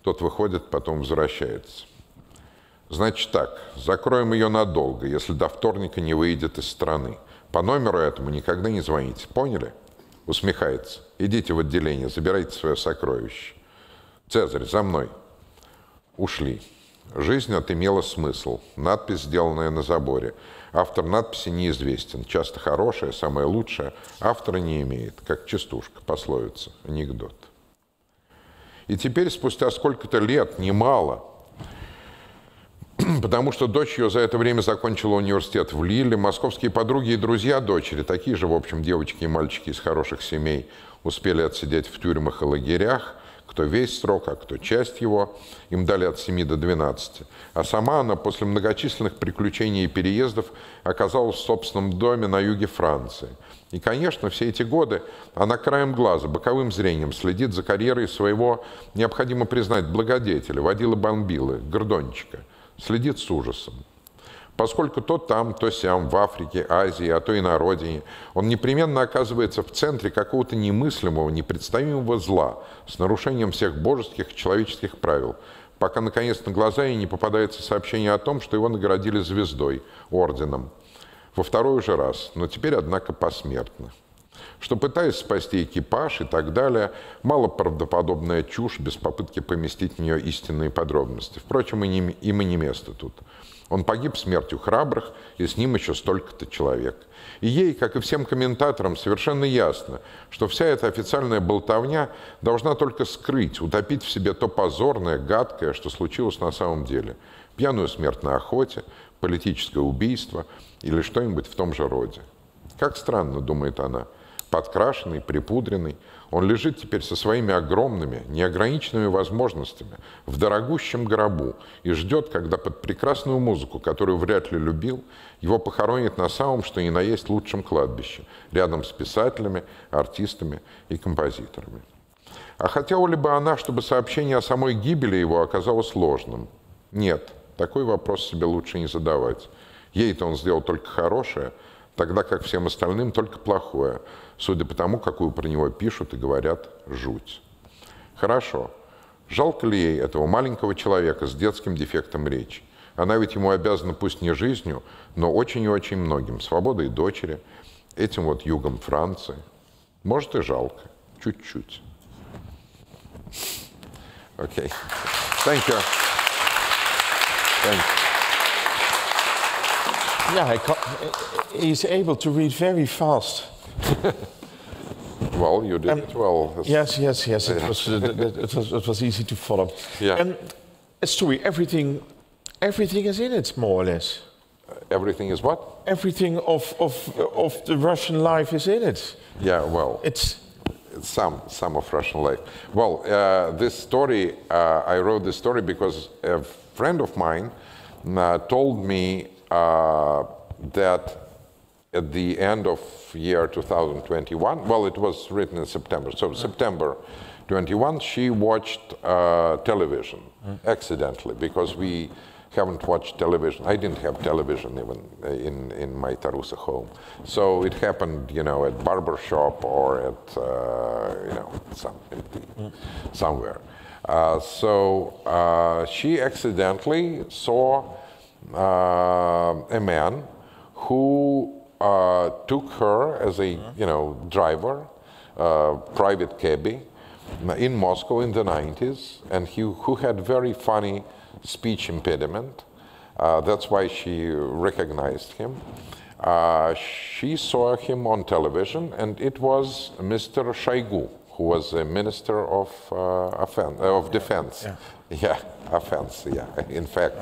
Тот выходит, потом возвращается. Значит так, закроем ее надолго, если до вторника не выйдет из страны. По номеру этому никогда не звоните. Поняли? Усмехается. Идите в отделение, забирайте свое сокровище. Цезарь, за мной. Ушли. Жизнь отымела смысл. Надпись, сделанная на заборе. Автор надписи неизвестен. Часто хорошая, самая лучшая. Автора не имеет, как частушка, пословица, анекдот. И теперь, спустя сколько-то лет, немало, потому что дочь ее за это время закончила университет в Лиле, московские подруги и друзья дочери, такие же, в общем, девочки и мальчики из хороших семей, успели отсидеть в тюрьмах и лагерях, кто весь срок, а кто часть его. Им дали от 7 до 12. А сама она после многочисленных приключений и переездов оказалась в собственном доме на юге Франции. И, конечно, все эти годы она краем глаза, боковым зрением следит за карьерой своего, необходимо признать, благодетеля, водила бомбилы, гордончика. Следит с ужасом поскольку то там, то сям, в Африке, Азии, а то и на родине, он непременно оказывается в центре какого-то немыслимого, непредставимого зла с нарушением всех божеских и человеческих правил, пока, наконец, на глаза ей не попадается сообщение о том, что его наградили звездой, орденом. Во второй уже раз, но теперь, однако, посмертно что пытаясь спасти экипаж и так далее, малоправдоподобная чушь без попытки поместить в нее истинные подробности. Впрочем, и не, им и не место тут. Он погиб смертью храбрых, и с ним еще столько-то человек. И ей, как и всем комментаторам, совершенно ясно, что вся эта официальная болтовня должна только скрыть, утопить в себе то позорное, гадкое, что случилось на самом деле. Пьяную смерть на охоте, политическое убийство или что-нибудь в том же роде. Как странно, думает она, подкрашенный, припудренный, он лежит теперь со своими огромными, неограниченными возможностями в дорогущем гробу и ждет, когда под прекрасную музыку, которую вряд ли любил, его похоронят на самом, что ни на есть лучшем кладбище, рядом с писателями, артистами и композиторами. А хотела ли бы она, чтобы сообщение о самой гибели его оказалось ложным? Нет, такой вопрос себе лучше не задавать. Ей-то он сделал только хорошее – тогда как всем остальным только плохое, судя по тому, какую про него пишут и говорят жуть. Хорошо. Жалко ли ей этого маленького человека с детским дефектом речи? Она ведь ему обязана пусть не жизнью, но очень и очень многим. Свободой дочери, этим вот югом Франции. Может и жалко. Чуть-чуть. Окей. Okay. Thank you. Thank you. Yeah, he's able to read very fast. [laughs] well, you did um, it well. Yes, yes, yes. It, was, uh, it, was, it was easy to follow. Yeah. Um, story, everything, everything is in it, more or less. Uh, everything is what? Everything of, of, of the Russian life is in it. Yeah, well. It's some some of Russian life. Well, uh, this story uh, I wrote this story because a friend of mine uh, told me uh, that at the end of year 2021, well, it was written in September, so September 21, she watched uh, television mm. accidentally because we haven't watched television. I didn't have television even in, in my Tarusa home. So it happened, you know, at barber shop or at, uh, you know, some, somewhere. Uh, so uh, she accidentally saw uh, a man who uh, took her as a you know driver, uh, private cabbie, in Moscow in the 90s, and he who had very funny speech impediment. Uh, that's why she recognized him. Uh, she saw him on television, and it was Mr. Shoigu, who was a minister of uh, offense, of defense. Yeah. [laughs] yeah, offense. Yeah, [laughs] in fact.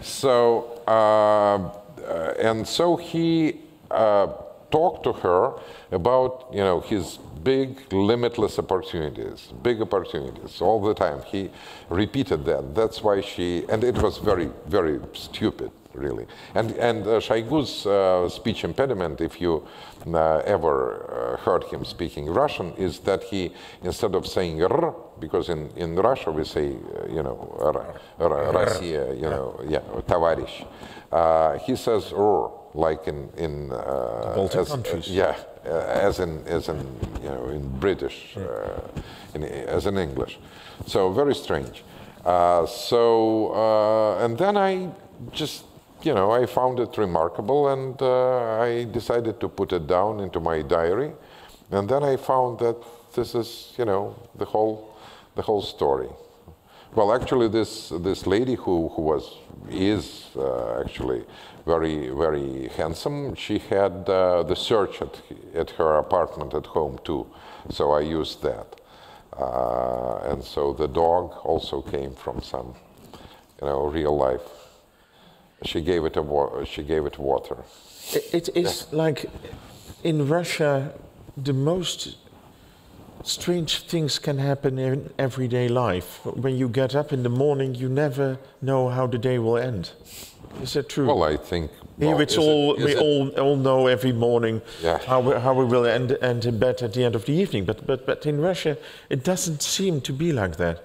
So, uh, uh, and so he uh, talked to her about you know his big limitless opportunities, big opportunities all the time. He repeated that. That's why she and it was very very stupid really. And and uh, Shoigu's uh, speech impediment, if you uh, ever uh, heard him speaking Russian, is that he instead of saying r, because in, in Russia we say uh, you know r, r, Russia, you know yeah, товарищ, he says r like in, in uh, Baltic as, countries. yeah, uh, as in, as in, you know, in British, uh, in, as in English. So very strange. so, and then I just you know, I found it remarkable and uh, I decided to put it down into my diary. And then I found that this is, you know, the whole, the whole story. Well, actually, this, this lady who, who was, is uh, actually very, very handsome, she had uh, the search at, at her apartment at home too. So I used that. Uh, and so the dog also came from some, you know, real life she gave it a she gave it water. It is yeah. like in Russia, the most strange things can happen in everyday life. When you get up in the morning, you never know how the day will end. Is that true? Well, I think well, all it, we it, all all know every morning yeah. how we, how we will end end in bed at the end of the evening. But but but in Russia, it doesn't seem to be like that.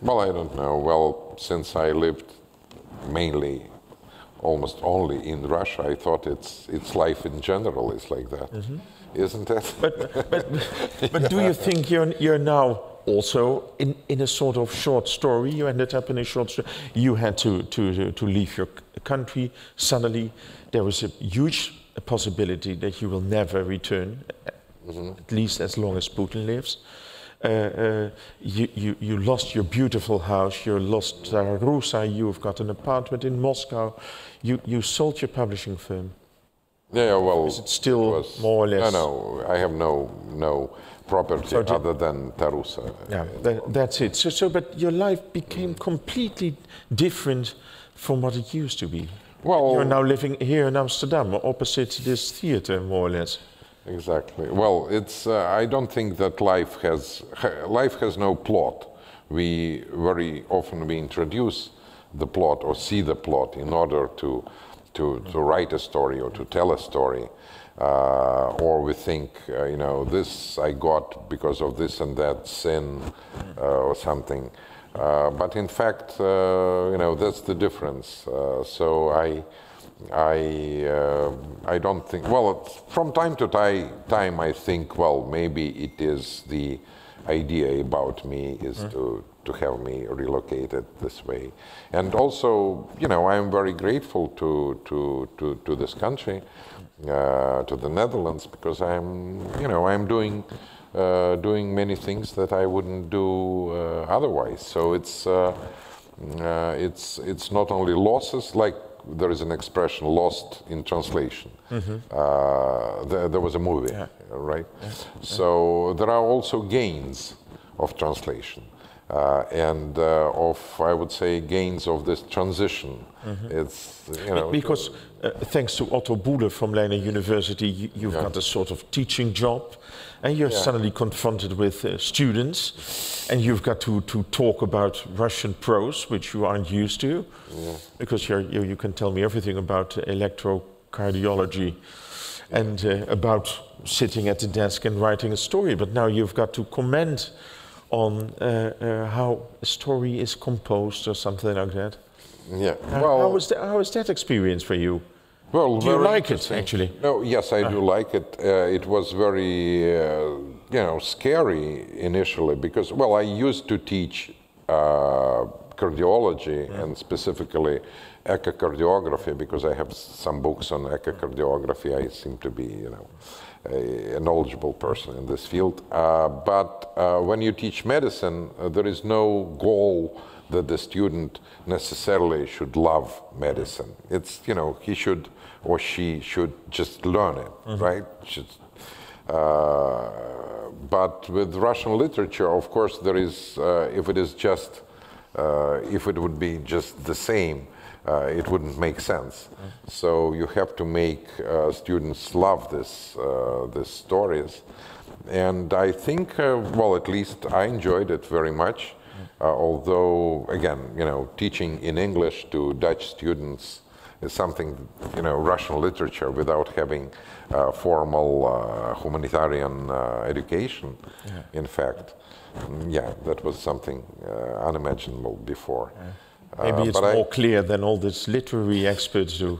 Well, I don't know. Well, since I lived mainly almost only in Russia. I thought it's it's life in general is like that, mm-hmm. not it? But but, but [laughs] do you think you're you're now also in, in a sort of short story? You ended up in a short story. You had to to to leave your country suddenly. There was a huge possibility that you will never return, mm-hmm. at least as long as Putin lives. Uh, uh, you, you, you, lost your beautiful house, you lost Tarusa, you've got an apartment in Moscow, you, you sold your publishing firm. Yeah, well, is it still it was, more or less? No, no, I have no no property so other than Tarusa. Yeah, that, that's it. So, so, but your life became completely different from what it used to be. Well, you're now living here in Amsterdam, opposite this theater, more or less. Exactly. Well, it's. Uh, I don't think that life has life has no plot. We very often we introduce the plot or see the plot in order to to, to write a story or to tell a story. Uh, or we think, uh, you know, this I got because of this and that sin uh, or something. Uh, but in fact, uh, you know, that's the difference. Uh, so I, I uh, I don't think. Well, from time to ti- time, I think. Well, maybe it is the idea about me is to to have me relocated this way, and also, you know, I am very grateful to to to, to this country, uh, to the Netherlands, because I'm, you know, I'm doing. Uh, doing many things that I wouldn't do uh, otherwise. So it's uh, uh, it's it's not only losses like there is an expression lost in translation. Uh, there, there was a movie, right? So there are also gains of translation. Uh, and uh, of, I would say, gains of this transition. It's, you know, Because uh, thanks to Otto Boele from Leiden University, you, you've Yeah. got a sort of teaching job, and you're Yeah. suddenly confronted with uh, students, and you've got to, to talk about Russian prose, which you aren't used to, because you're, you, you can tell me everything about uh, electrocardiology and uh, about sitting at the desk and writing a story, but now you've got to comment on uh, uh, how a story is composed or something like that. yeah. How- Well, how, was that, how was that experience for you? Well, Do you like it, actually? No, yes, I do like it. Uh, it was very, uh, you know, scary initially because, well, I used to teach uh, cardiology and specifically echocardiography because I have some books on echocardiography. I seem to be, you know, a, a knowledgeable person in this field. Uh, but uh, when you teach medicine, uh, there is no goal that the student necessarily should love medicine. It's, you know, he should or she should just learn it, right? Should, uh, but with Russian literature, of course, there is, uh, if it is just, uh, if it would be just the same, uh, it wouldn't make sense. So you have to make uh, students love this, uh, these stories. And I think, uh, well, at least I enjoyed it very much. Uh, although, again, you know, teaching in English to Dutch students is something, you know, Russian literature without having uh, formal uh, humanitarian uh, education, in fact. Mm, Yeah, that was something uh, unimaginable before. Uh, Maybe it's but I- more clear than all these literary experts do.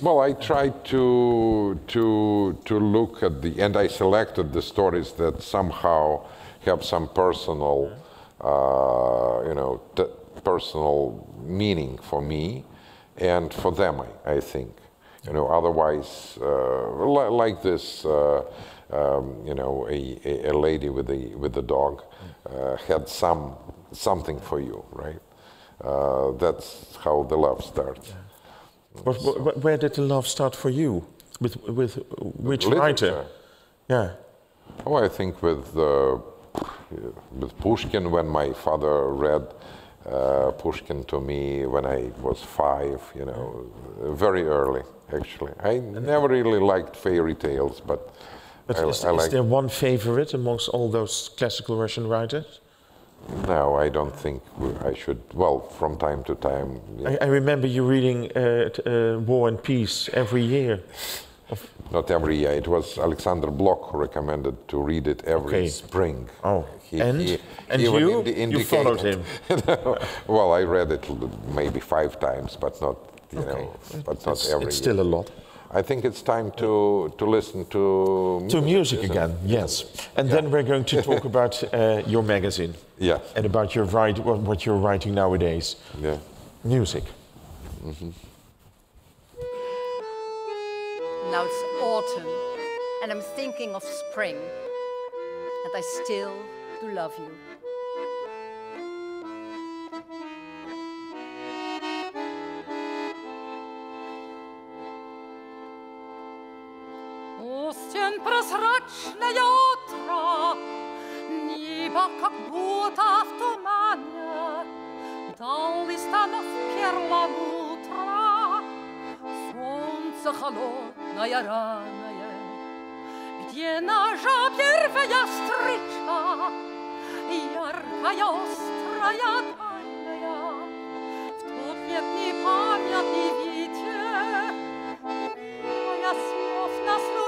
Well, I tried to to to look at the, and I selected the stories that somehow have some personal, uh, you know, t- personal meaning for me, and for them, I, I think. You know, otherwise, uh, li- like this, uh, um, you know, a, a, lady with a with a dog uh, had some something for you, right? Uh, that's how the love starts. But wh- where did the love start for you? With, with which writer? Yeah. Oh, I think with uh, with Pushkin when my father read uh, Pushkin to me when I was five, you know, very early actually. I never really liked fairy tales, but, But I, is, I is like. there one favorite amongst all those classical Russian writers? No, I don't think I should. Well, from time to time. yeah, I, I remember you reading uh, uh, War and Peace every year. Not every year. It was Alexander Bloch who recommended to read it every Okay. spring. Oh, and? And even you? indi- You followed indicated- [laughs] well, I read it maybe five times, but not, you know, but not every it's year. still a lot. I think it's time to, to listen to To music isn't it? again, yes. And then we're going to talk [laughs] about uh, your magazine Yeah, and about your write, what, what you're writing nowadays. yeah. Music. Now it's autumn, and I'm thinking of spring, and I still do love you. Осень прозрачная утро, Небо как будто в тумане, Дал листанов перламутра, Солнце холодное раное, Где наша первая встреча, Яркая, острая, тайная, В тот летний памятный ветер, Моя словно случайная,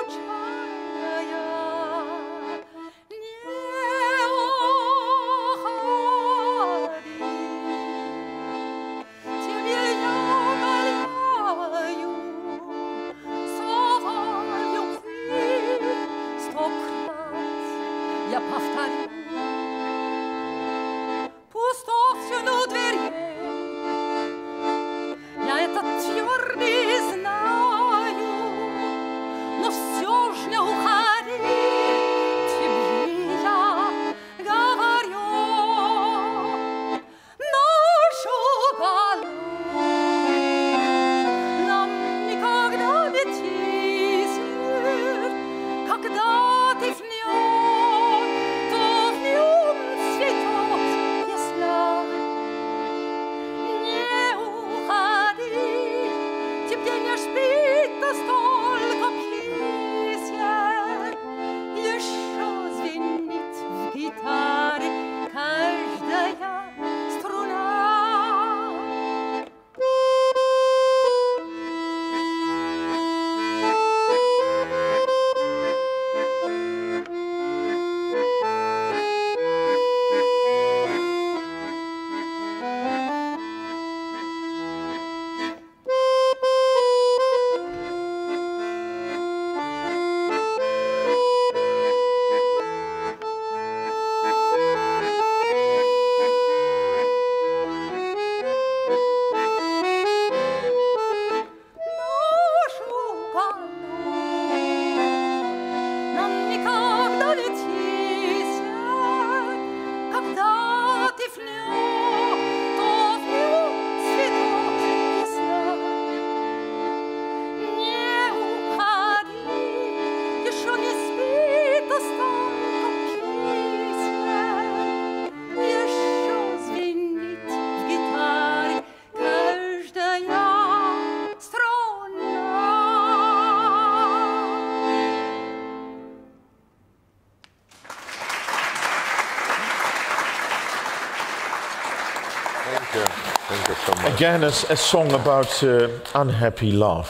you. Thank you so much. Again, a, a song about uh, unhappy love,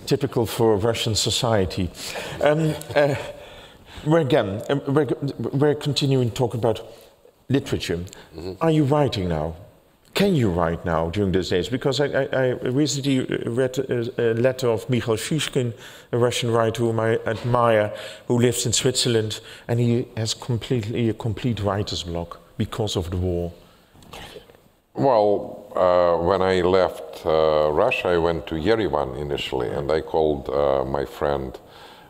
[laughs] typical for Russian society. Um, uh, we're again, um, we're, we're continuing talking about literature. Are you writing now? Can you write now during these days? Because I, I, I recently read a, a letter of Mikhail Shishkin, a Russian writer whom I admire, who lives in Switzerland, and he has completely a complete writer's block because of the war. Well, uh, when I left uh, Russia, I went to Yerevan initially, and I called uh, my friend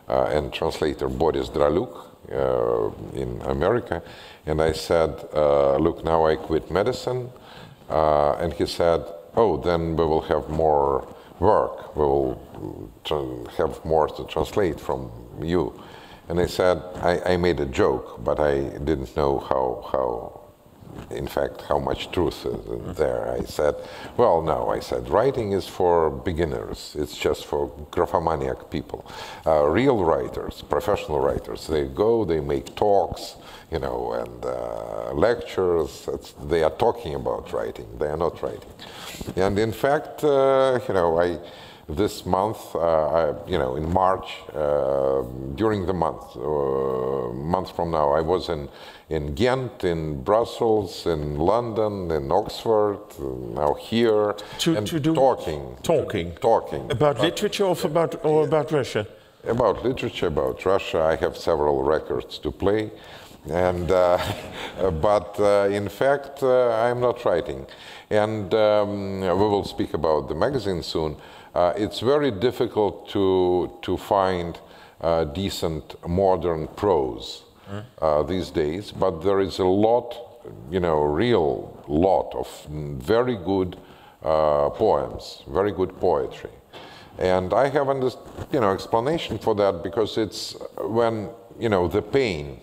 uh, and translator Boris Dralyuk uh, in America, and I said, uh, "Look, now I quit medicine," and he said, "Oh, then we will have more work. We will have more to translate from you." And I said, I, I made a joke, but I didn't know how how in fact, how much truth is there. I said, well, no, I said, writing is for beginners. It's just for graphomaniac people. Uh, real writers, professional writers, they go, they make talks, you know, and uh, lectures. It's, they are talking about writing. They are not writing. And in fact, uh, you know, I this month, uh, I, you know, in March, uh, during the month, uh, month from now, I was in, in Ghent, in Brussels, in London, in Oxford, now here, To- and to do- talking, talking. talking About literature or about, or about Russia? about literature, about Russia. I have several records to play, and uh, [laughs] but uh, in fact, uh, I'm not writing. And um, we will speak about the magazine soon. Uh, it's very difficult to to find uh, decent modern prose uh, these days, but there is a lot, you know, real lot of very good uh, poems, very good poetry. And I have under, you know explanation for that because it's when you know the pain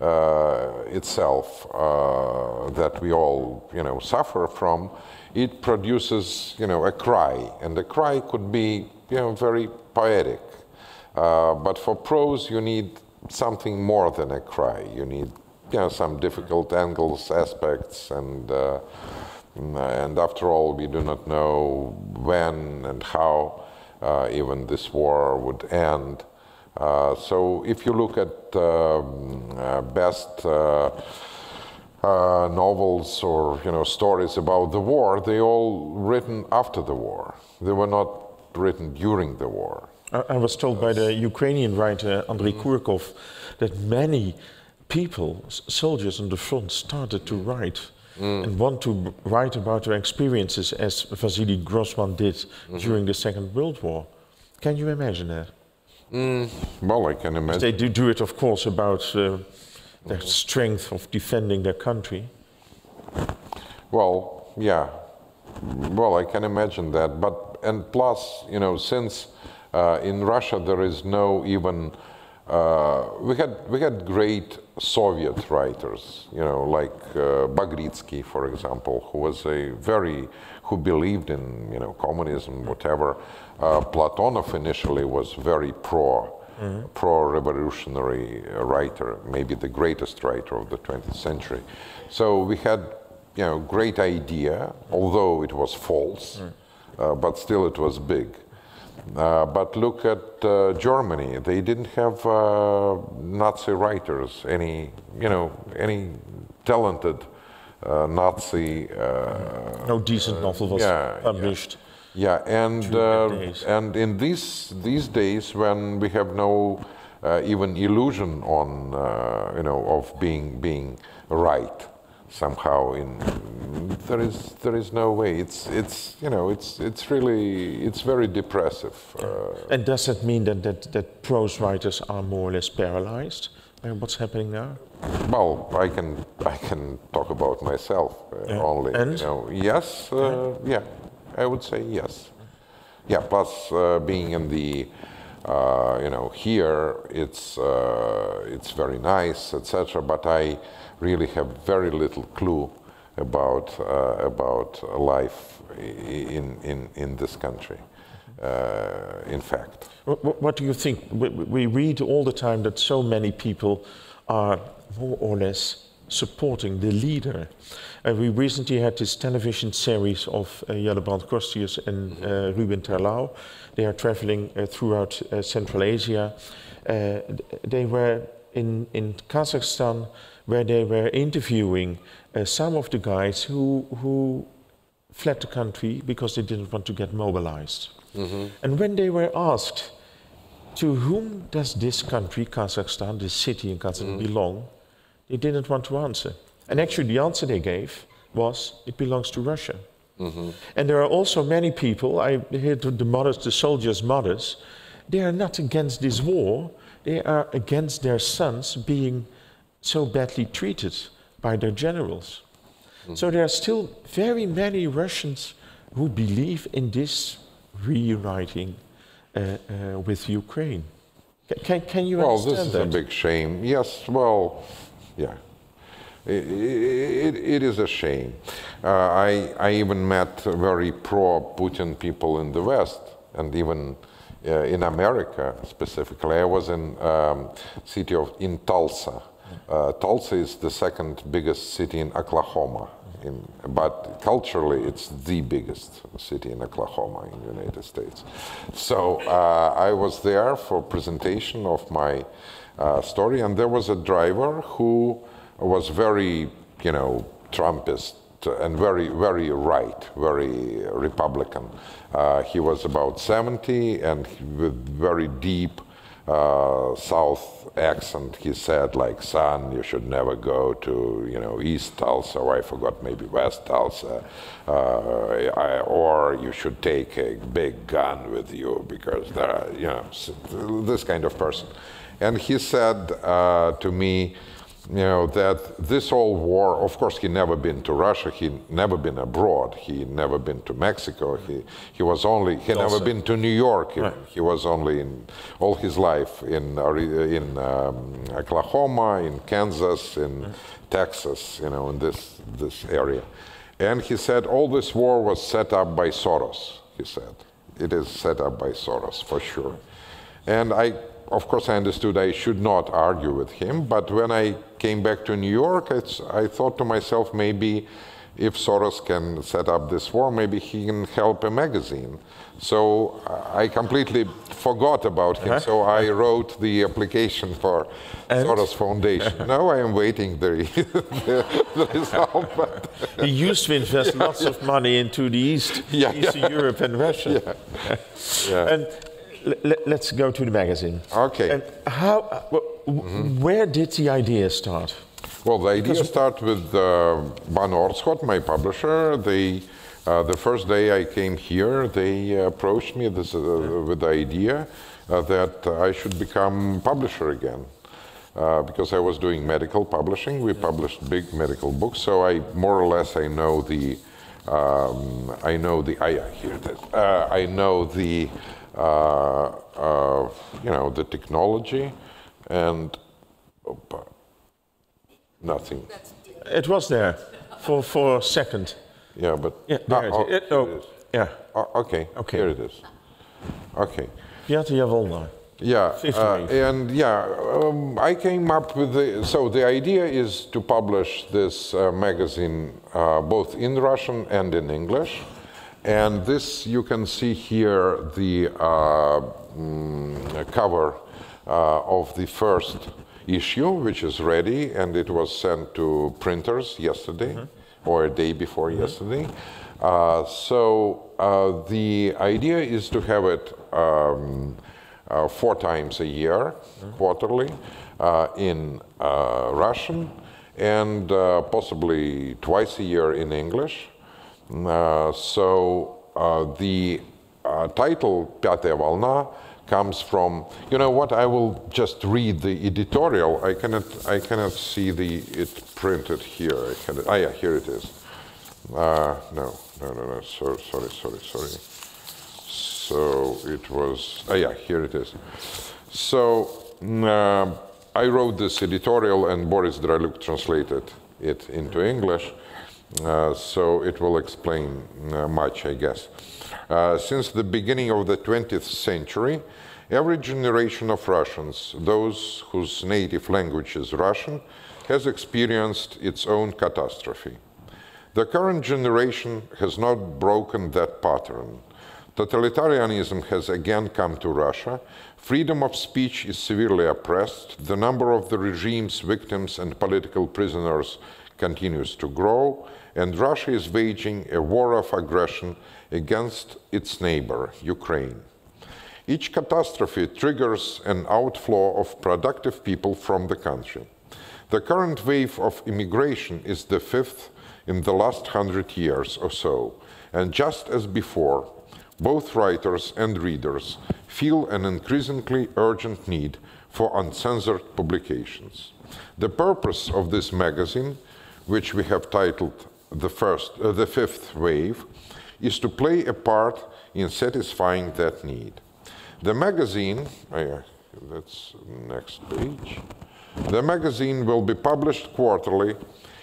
uh, itself uh, that we all you know suffer from, it produces you know a cry, and the cry could be you know very poetic. Uh, but for prose, you need something more than a cry. You need you know some difficult angles, aspects, and uh, and after all, we do not know when and how uh, even this war would end. Uh, so if you look at um, uh, best uh, novels or you know stories about the war, they all written after the war. They were not written during the war. I, I was told by the Ukrainian writer Andrei Kurkov that many people, soldiers on the front, started to write and want to write about their experiences as Vasily Grossman did during the Second World War. Can you imagine that? Well, I can imagine. They do, do it, of course, about uh, their strength of defending their country. Well, yeah. Well, I can imagine that. But and plus, you know, since uh, in Russia there is no even uh, we had we had great Soviet writers, you know, like uh, Bagritsky, for example, who was a very who believed in you know communism, whatever. Uh, Platonov initially was very pro pro-revolutionary uh, writer, maybe the greatest writer of the 20th century. So we had, you know, great idea, although it was false, uh, but still it was big. Uh, but look at uh, Germany; they didn't have uh, Nazi writers, any, you know, any talented uh, Nazi uh, No decent novel was yeah, published. yeah, and uh, and in these these days when we have no uh, even illusion on uh, you know of being being right somehow in there is there is no way it's it's you know it's it's really it's very depressive uh, And does that mean that, that, that prose writers are more or less paralyzed by what's happening now? well I can I can talk about myself uh, Yeah. only And? you know yes uh, yeah I would say yes yeah plus uh, being in the uh, you know here it's uh, it's very nice etc but I really have very little clue about uh, about life in in in this country uh, in fact What, what, do you think? We, we read all the time that so many people are more or less supporting the leader. And we recently had this television series of uh, Jelle Brandt Corstius and uh, Ruben Terlouw. They are traveling uh, throughout uh, Central Asia. Uh, they were in, in Kazakhstan where they were interviewing uh, some of the guys who, who fled the country because they didn't want to get mobilized. Mm-hmm. And when they were asked, to whom does this country, Kazakhstan, this city in Kazakhstan, mm. belong? They didn't want to answer. And actually, the answer they gave was, it belongs to Russia. Mm-hmm. And there are also many people, I hear the mothers, the soldiers' mothers, they are not against this war, they are against their sons being so badly treated by their generals. Mm-hmm. So there are still very many Russians who believe in this reuniting uh, uh, with Ukraine. Can, can you well, understand this is that? a big shame. Yes, well, yeah. It, it, it is a shame. Uh, I, I even met very pro Putin people in the West and even uh, in America specifically. I was in um, city of in Tulsa. Uh, Tulsa is the second biggest city in Oklahoma. In, but culturally, it's the biggest city in Oklahoma in the United States. So uh, I was there for presentation of my uh, story, and there was a driver who was very, you know, Trumpist and very, very right, very Republican. Uh, he was about 70 and with very deep uh, South accent, he said, like, son, you should never go to, you know, East Tulsa, or I forgot, maybe West Tulsa, uh, I, or you should take a big gun with you because there are, you know, this kind of person. And he said uh, to me, you know, that this whole war, of course, he never been to Russia, he never been abroad, he never been to Mexico, he, he was only, he also. never been to New York, right. he was only in all his life in, in um, Oklahoma, in Kansas, in right. Texas, you know, in this, this area. And he said all this war was set up by Soros, he said. It is set up by Soros, for sure. And I of course, I understood I should not argue with him, but when I came back to New York, I thought to myself, maybe if Soros can set up this war, maybe he can help a magazine. So I completely forgot about him. Uh-huh. So I wrote the application for and? Soros Foundation. [laughs] now I am waiting the, [laughs] the, the result. But [laughs] he used to invest lots of money into the East, yeah, Eastern yeah. Europe and Russia. Yeah. Yeah. Let's go to the magazine. Okay. And how, uh, mm-hmm. where did the idea start? Well, the idea started with uh, Van Oorschot, my publisher. They, uh, the first day I came here, they approached me this, uh, with the idea uh, that I should become publisher again. Uh, because I was doing medical publishing, we published big medical books, so I more or less I know the um, I know the I hear that I know the uh, you know, the technology and oh, nothing. It was there for, for a second. Yeah, but yeah, there oh, it, oh, it yeah. Oh, okay, okay, here it is. Okay. Pyataya Volna. Yeah, uh, and yeah, um, I came up with the. So the idea is to publish this uh, magazine uh, both in Russian and in English. And this, you can see here the uh, mm, cover uh, of the first issue, which is ready, and it was sent to printers yesterday mm -hmm. or a day before mm -hmm. yesterday. Uh, so uh, the idea is to have it um, uh, four times a year, mm -hmm. quarterly, uh, in Russian, and possibly twice a year in English. Uh, so uh, the uh, title «Пятая волна» comes from, you know what, I will just read the editorial. I cannot, I cannot see the, it printed here. I cannot, ah, yeah, here it is. Uh, no, no, no, no, so, sorry, sorry, sorry. So it was, ah, yeah, here it is. So mm, uh, I wrote this editorial and Boris Dralyuk translated it into English so it will explain uh, much, I guess. Uh, since the beginning of the 20th century, every generation of Russians, those whose native language is Russian, has experienced its own catastrophe. The current generation has not broken that pattern. Totalitarianism has again come to Russia. Freedom of speech is severely oppressed. The number of the regime's victims and political prisoners continues to grow, and Russia is waging a war of aggression against its neighbor, Ukraine. Each catastrophe triggers an outflow of productive people from the country. The current wave of immigration is the fifth in the last hundred years or so, and just as before, both writers and readers feel an increasingly urgent need for uncensored publications. The purpose of this magazine, which we have titled the, first, uh, the Fifth Wave, is to play a part in satisfying that need. The magazine, yeah, that's next page. The magazine will be published quarterly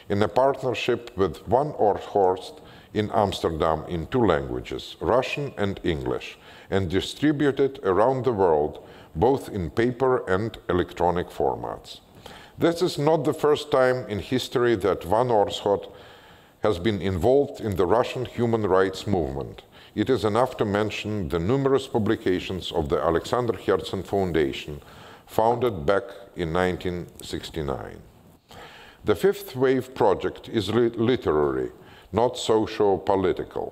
in a partnership with Van Oorschot in Amsterdam in two languages, Russian and English, and distributed around the world, both in paper and electronic formats. This is not the first time in history that Van Oorschot has been involved in the Russian human rights movement. It is enough to mention the numerous publications of the Alexander Herzen Foundation, founded back in 1969. The Fifth Wave project is li literary, not socio-political.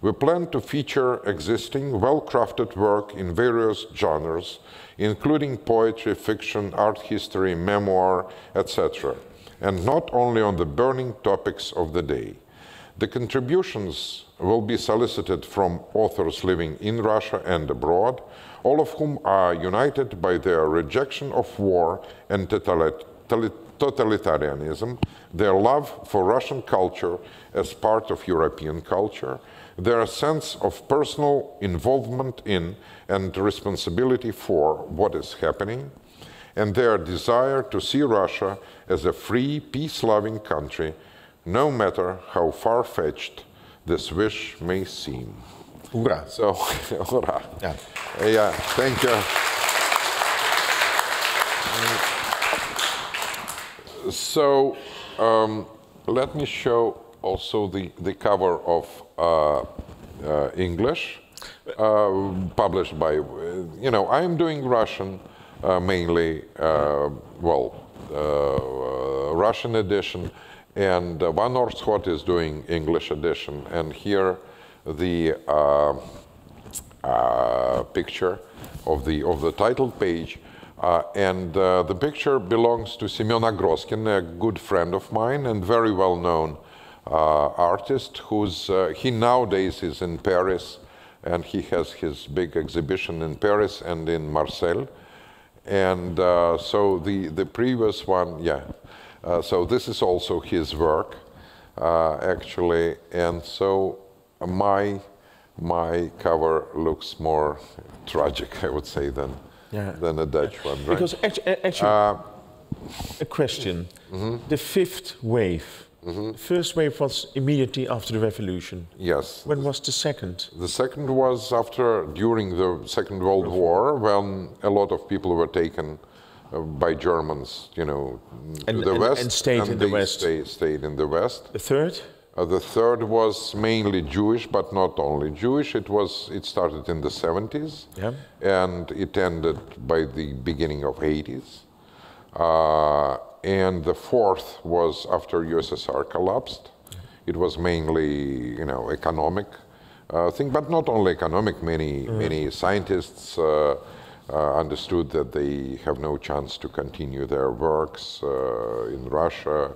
We plan to feature existing, well-crafted work in various genres, including poetry, fiction, art history, memoir, etc., and not only on the burning topics of the day. The contributions will be solicited from authors living in Russia and abroad, all of whom are united by their rejection of war and totalitarianism, their love for Russian culture as part of European culture, their sense of personal involvement in and responsibility for what is happening, and their desire to see Russia as a free, peace loving country, no matter how far fetched this wish may seem. So, [laughs] hoera. Ja. Yeah, thank you. So, um, let me show also the, the cover of uh, uh, English, uh, published by, you know, I'm doing Russian uh, mainly, uh, well, Russian edition, and uh, Van Oorschot is doing English edition, and here the picture of the of the title page uh, and uh, the picture belongs to Semyon Agroskin, a good friend of mine and very well-known uh, artist who's, uh, he nowadays is in Paris and he has his big exhibition in Paris and in Marseille. And uh, so the, the previous one, yeah, uh, so this is also his work, actually. And so my, my cover looks more tragic, I would say, than yeah. than a Dutch one, right? Because actually, actually uh, a question. Mm -hmm. The fifth wave. Mm -hmm. The first wave was immediately after the revolution. Yes. When was the second? The second was after, during the Second World War, when a lot of people were taken uh, by Germans, you know, and, to the and, west. And stayed and in the west. Stay, stayed in the west. The third? Uh, the third was mainly Jewish, but not only Jewish. It was it started in the 70s, yeah. and it ended by the beginning of 80s. Uh, and the fourth was after USSR collapsed. It was mainly, you know, economic uh, thing, but not only economic. Many mm. many scientists uh, uh, understood that they have no chance to continue their works uh, in Russia.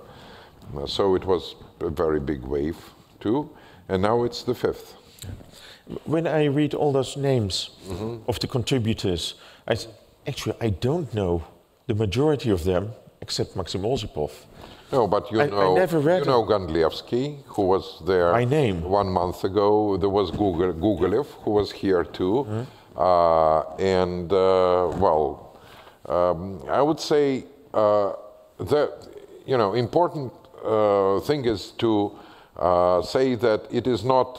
so it was a very big wave too, and now it's the fifth. When I read all those names mm -hmm. of the contributors, I actually I don't know the majority of them except Maxim Osipov. No, but you I, know, I never read you know Gandlevsky, who was there by name one month ago. There was Google, Gugolev, who was here too, mm -hmm. uh, and uh, well, um, I would say uh, that you know important uh, thing is to uh, say that it is not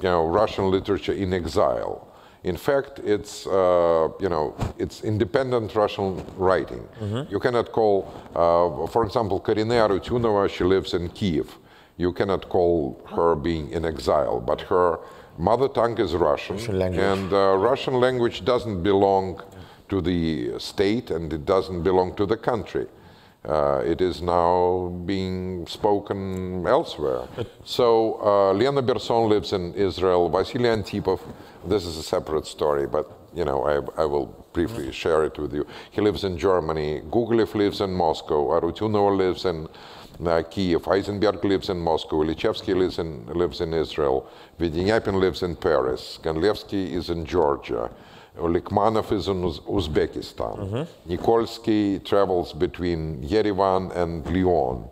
you know, Russian literature in exile. In fact, it's uh, you know it's independent Russian writing. You cannot call, uh, for example, Karine Arutyunova. She lives in Kiev. You cannot call her being in exile, but her mother tongue is Russian, Russian language. and uh, Russian language doesn't belong to the state and it doesn't belong to the country. Uh, it is now being spoken elsewhere. So uh, Lena Berson lives in Israel. Vasily Antipov, this is a separate story, but you know I, I will briefly share it with you. He lives in Germany. Gugolev lives in Moscow. Arutyunova lives in uh, Kiev. Eisenberg lives in Moscow. Lichevsky lives in, lives in Israel. Vedyapin lives in Paris. Gandlevsky is in Georgia. Likmanov is in Uz- Uzbekistan. Nikolsky travels between Yerevan and Lyon.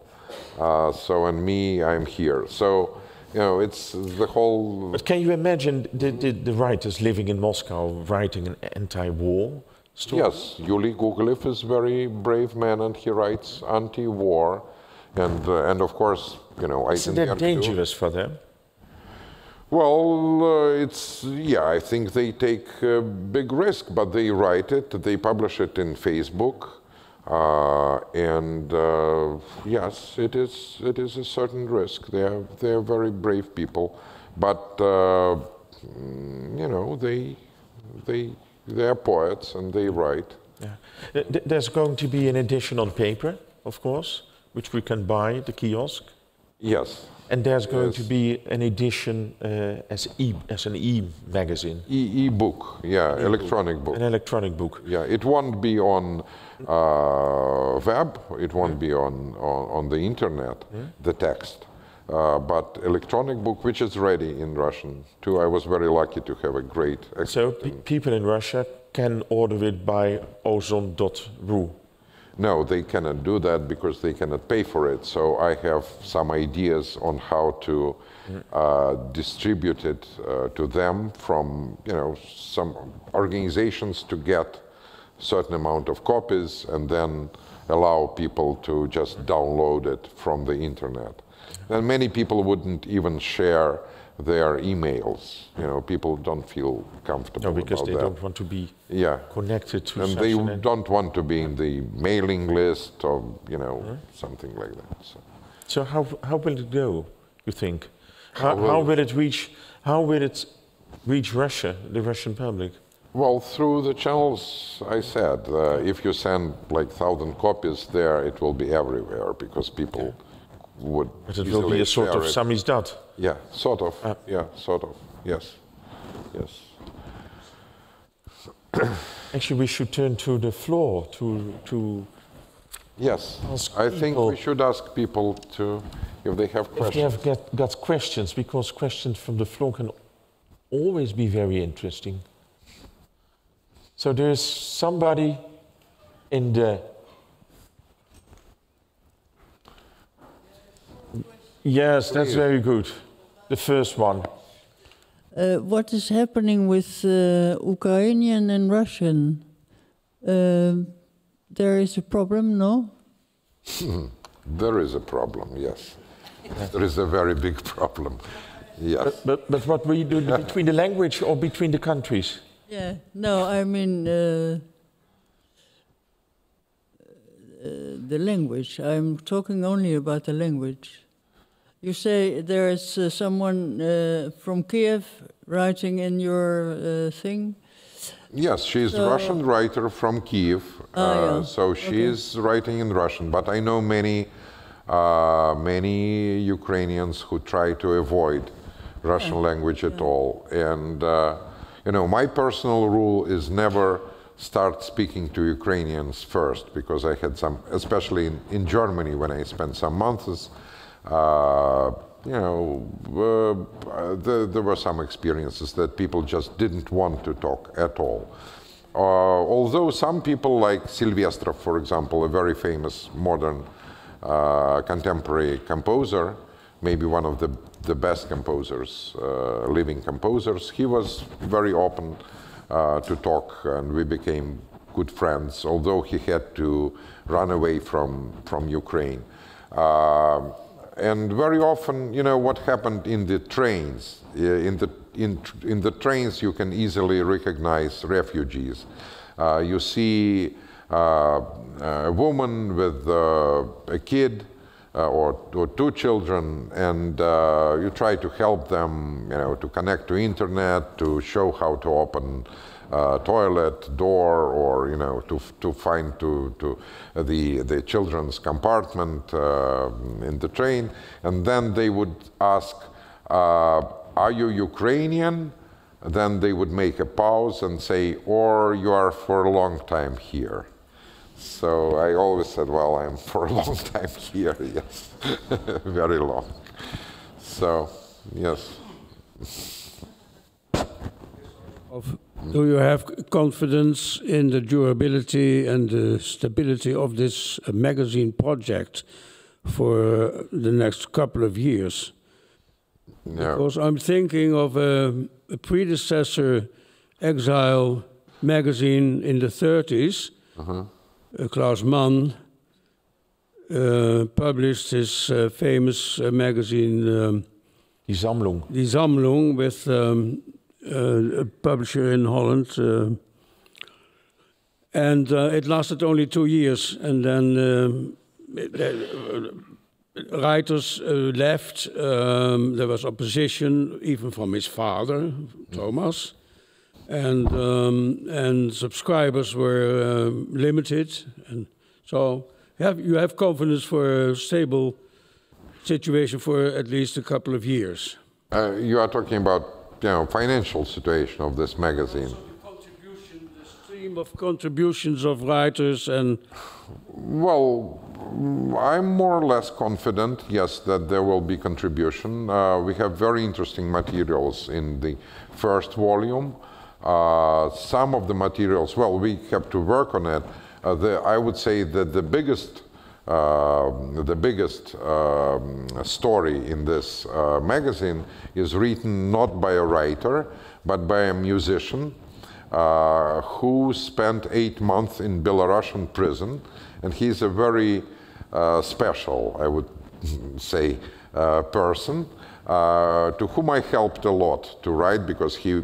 Uh, so, and me, I'm here. So, you know, it's the whole. But can you imagine the, the, the writers living in Moscow writing an anti-war story? Yes, Yuli Gugolev is a very brave man and he writes anti war. And, uh, and of course, you know, Isn't that dangerous for them? Well, uh, it's yeah. I think they take a big risk, but they write it. They publish it in Facebook, uh, and uh, yes, it is. It is a certain risk. They are they are very brave people, but uh, mm, you know they they they are poets and they write. Yeah. Th- th- There's going to be an edition on paper, of course, which we can buy at the kiosk. Yes, And there's going Yes. to be an edition uh, as, e- as an e-magazine, e e-book. Yeah, electronic book. an electronic book. Yeah, it won't be on uh, web, it won't be on, on, on the internet, the text. Uh, but electronic book, which is ready in Russian too. I was very lucky to have a great. So pe- people in Russia can order it by ozon.ru. no, they cannot do that because they cannot pay for it. So I have some ideas on how to uh, distribute it uh, to them from you know some organizations to get certain amount of copies and then allow people to just download it from the internet. And many people wouldn't even share their emails. You know, people don't feel comfortable No, because they that. don't want to be Yeah. connected to And they an- don't want to be in the mailing list or, you know, something like that. So. So how, how will it go, you think? How, will- how will it reach, how will it reach Russia, the Russian public? Well, through the channels I said, uh, if you send like thousand copies there, it will be everywhere because people would. But it will be a sort of it. samizdat. Yeah, sort of. Ah. yeah, sort of. Yes, yes. [clears throat] Actually, we should turn to the floor to, to Yes, Ask I think we should ask people to, if they have questions. if they have get, got questions, because questions from the floor can always be very interesting. So there's somebody in the. Yes, that's very good. The first one. Uh, what is happening with uh, Ukrainian and Russian? Um there is a problem, no? [laughs] There is a problem, yes. There is a very big problem. Yes. But, but what we do [laughs] between the language or between the countries? Yeah. No, I mean uh, uh, the language. I'm talking only about the language. You say there is uh, someone uh, from Kiev writing in your uh, thing. Yes, she is a Russian writer from Kiev. Ah, uh, yeah. So she Okay. is writing in Russian, but I know many, uh, many Ukrainians who try to avoid Russian language at all. And uh, you know, my personal rule is never start speaking to Ukrainians first, because I had some, especially in, in Germany when I spent some months. Uh, you know, uh, there, there were some experiences that people just didn't want to talk at all. Uh, although some people like Silvestrov, for example, a very famous modern uh, contemporary composer, maybe one of the, the best composers, uh, living composers, he was very open uh, to talk and we became good friends, although he had to run away from, from Ukraine. Um and very often, you know, what happened in the trains, in the, in, in the trains you can easily recognize refugees. Uh, you see uh, a woman with uh, a kid uh, or, or, two children, and uh, you try to help them, you know, to connect to internet, to show how to open uh, toilet door, or you know, to to find to to the the children's compartment uh, in the train, and then they would ask, uh, "Are you Ukrainian?" Then they would make a pause and say, "Or you are for a long time here." So I always said, well, I'm [laughs] for a long time here, yes, [laughs] very long. So, yes. Of, do you have confidence in the durability and the stability of this magazine project for the next couple of years? No. Because I'm thinking of a, a predecessor exile magazine in the 30s. Uh -huh uh, Klaus Mann uh, published his uh, famous magazine. Um, Die Sammlung. Die Sammlung with um, a publisher in Holland. and it lasted only two years, and then um, writers left. Um, there was opposition, even from his father, Thomas and um, and subscribers were uh, limited, and so you have, you have confidence for a stable situation for at least a couple of years. Uh, you are talking about you know financial situation of this magazine. The, the stream of contributions of writers and. Well, I'm more or less confident, yes, that there will be contribution. Uh, we have very interesting materials in the first volume. Uh, some of the materials, well, we have to work on it. Uh, the, I would say that the biggest, uh, the biggest um, story in this uh, magazine is written not by a writer, but by a musician uh, who spent eight months in Belarusian prison, and he's a very special, I would [laughs] say, person. to whom I helped a lot to write because he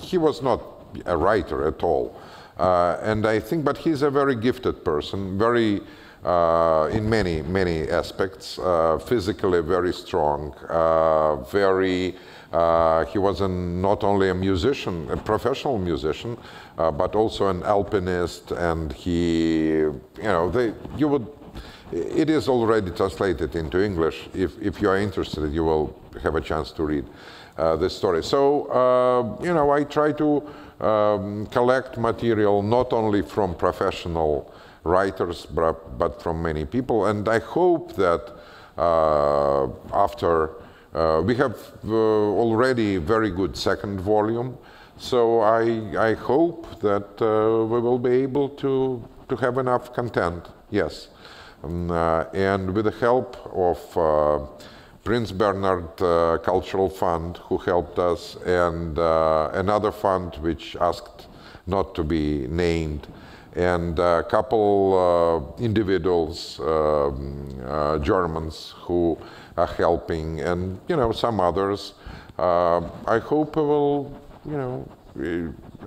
he was not a writer at all. Uh, and I think, but he's a very gifted person, very, uh, in many, many aspects, uh, physically very strong, uh, very, uh, he was an, not only a musician, a professional musician, uh, but also an alpinist, and he, you know, they, you would, it is already translated into English. If, if you are interested, you will have a chance to read this story. So, uh, you know, I try to um, collect material not only from professional writers, but, but from many people. And I hope that uh, after uh, we have uh, already very good second volume, so I, I hope that uh, we will be able to, to have enough content, yes. Um, and with the help of Prince Bernhard uh, Cultural Fund, who helped us, and uh, another fund which asked not to be named, and a couple uh, individuals, um, uh, Germans, who are helping, and you know some others. Uh, I hope it will, you know,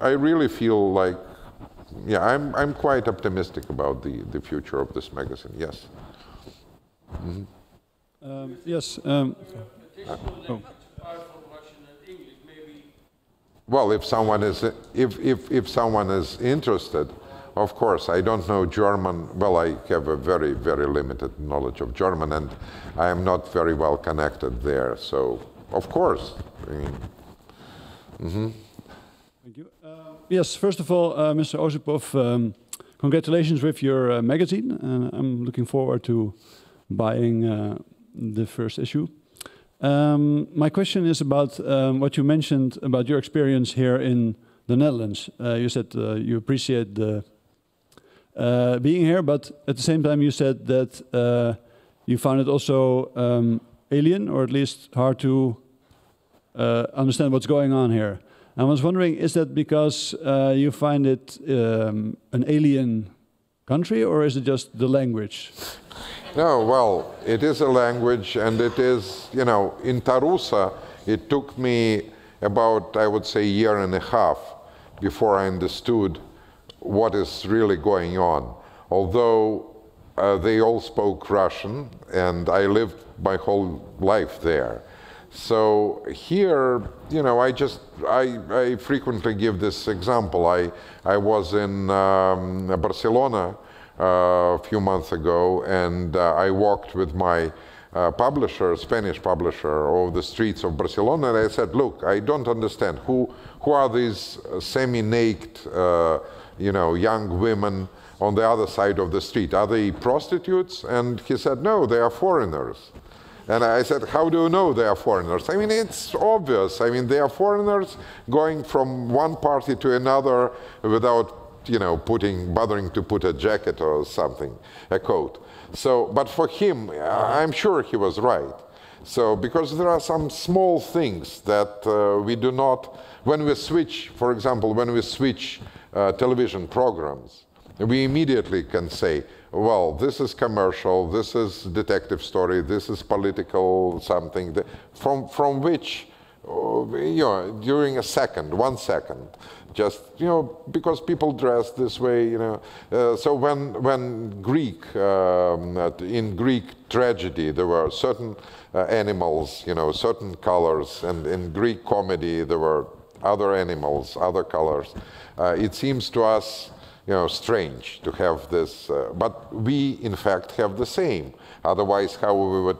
I really feel like, yeah, I'm I'm quite optimistic about the the future of this magazine. Yes. Mm -hmm. Um, yes. Um, oh. Well, if someone is if, if, if someone is interested, of course, I don't know German. Well, I have a very very limited knowledge of German, and I am not very well connected there. So, of course, I mean. Mm -hmm. Thank you. Uh, yes, first of all, uh, Mr. Osipov, um, congratulations with your uh, magazine. I'm looking forward to buying uh, the first issue. Um, my question is about um, what you mentioned about your experience here in the Netherlands. Uh, you said uh, you appreciate the uh, being here, but at the same time you said that uh, you found it also um, alien, or at least hard to uh, understand what's going on here. I was wondering, is that because uh, you find it um, an alien country, or is it just the language? No, well, it is a language, and it is, you know, in Tarusa, it took me about, I would say, a year and a half before I understood what is really going on. Although uh, they all spoke Russian, and I lived my whole life there. So here, you know, I just, I, I frequently give this example. I, I was in um, Barcelona a few months ago, and uh, I walked with my uh, publisher, Spanish publisher, over the streets of Barcelona, and I said, look, I don't understand. Who, who are these semi-naked, uh, you know, young women on the other side of the street? Are they prostitutes? And he said, no, they are foreigners. And I said, how do you know they are foreigners? I mean, it's obvious. I mean, they are foreigners going from one party to another without, you know, putting, bothering to put a jacket or something, a coat. So, but for him, I'm sure he was right. So, because there are some small things that uh, we do not, when we switch, for example, when we switch uh, television programs, we immediately can say, well, this is commercial, this is detective story, this is political something, from, from which, uh, you know, during a second, one second, just, you know, because people dress this way, you know. Uh, so when, when Greek, um, in Greek tragedy, there were certain uh, animals, you know, certain colors, and in Greek comedy, there were other animals, other colors. Uh, it seems to us you know, strange to have this, uh, but we in fact have the same. Otherwise, how we would,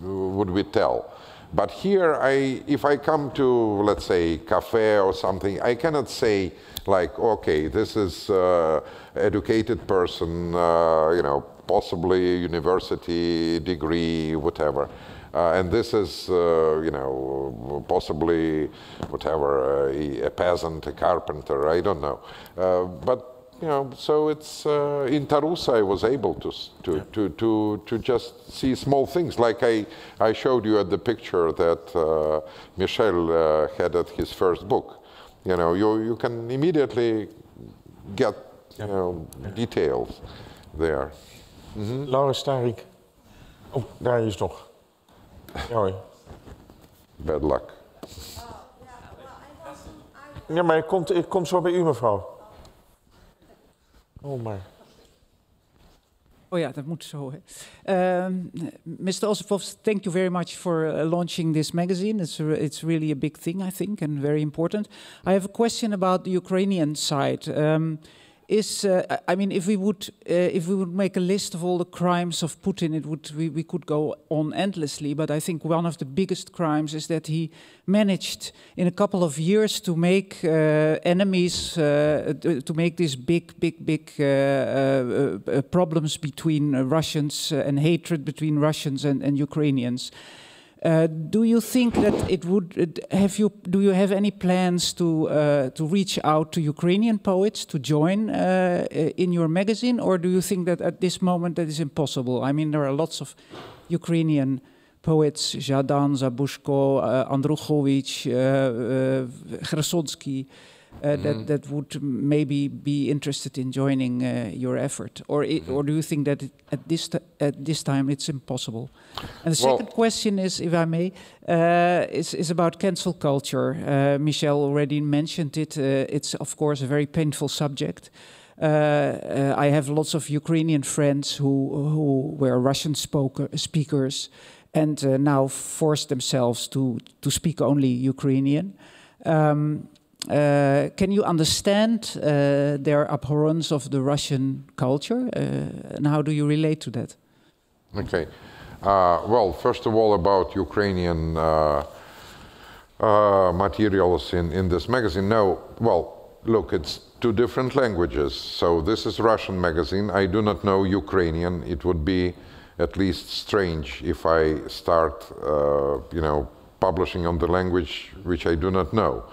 would we tell? But here, I, if I come to, let's say, cafe or something, I cannot say like, okay, this is uh, educated person, uh, you know, possibly university degree, whatever. Uh, and this is, uh, you know, possibly whatever, a, a, peasant, a carpenter, I don't know. Uh, but you know, so it's uh, in Tarusa I was able to, to, yeah. to, to, to just see small things. Like I, I showed you at the picture that uh, Michel uh, had at his first book. You know, you, you can immediately get, you know, yeah. details there. Mm -hmm. Laura Starink. Oh, daar is nog. Ja Bad luck. Ja, maar ik kom, ik kom zo bij u, mevrouw. Oh, maar. Oh yeah, that moet zo. Um, Mr. Osipov, thank you very much for uh, launching this magazine. It's it's really a big thing, I think, and very important. I have a question about the Ukrainian side. Um, is uh, I mean, if we would uh, if we would make a list of all the crimes of Putin, it would we, we could go on endlessly. But I think one of the biggest crimes is that he managed in a couple of years to make uh, enemies, uh, to make these big, big, big uh, uh, problems between Russians and hatred between Russians and, and Ukrainians. Uh, do you think that it would uh, have you? Do you have any plans to uh, to reach out to Ukrainian poets to join uh, in your magazine, or do you think that at this moment that is impossible? I mean, there are lots of Ukrainian poets: Zhadan, Zabuzhko, uh, Andruchovich, Chersonsky mm. that mm-hmm. that would maybe be interested in joining uh, your effort, or it, or do you think that it, at this at this time it's impossible? And the well, second question is, if I may, uh, is is about cancel culture. Uh, Michel already mentioned it. it's of course a very painful subject. Uh, uh, I have lots of Ukrainian friends who who were Russian spoker, speakers and uh, now force themselves to to speak only Ukrainian. Um, uh, can you understand uh, their abhorrence of the Russian culture, uh, and how do you relate to that? Okay. Uh, well, first of all, about Ukrainian uh, uh, materials in, in this magazine. No, well, look, it's two different languages. So this is Russian magazine. I do not know Ukrainian. It would be at least strange if I start, you know, publishing on the language which I do not know.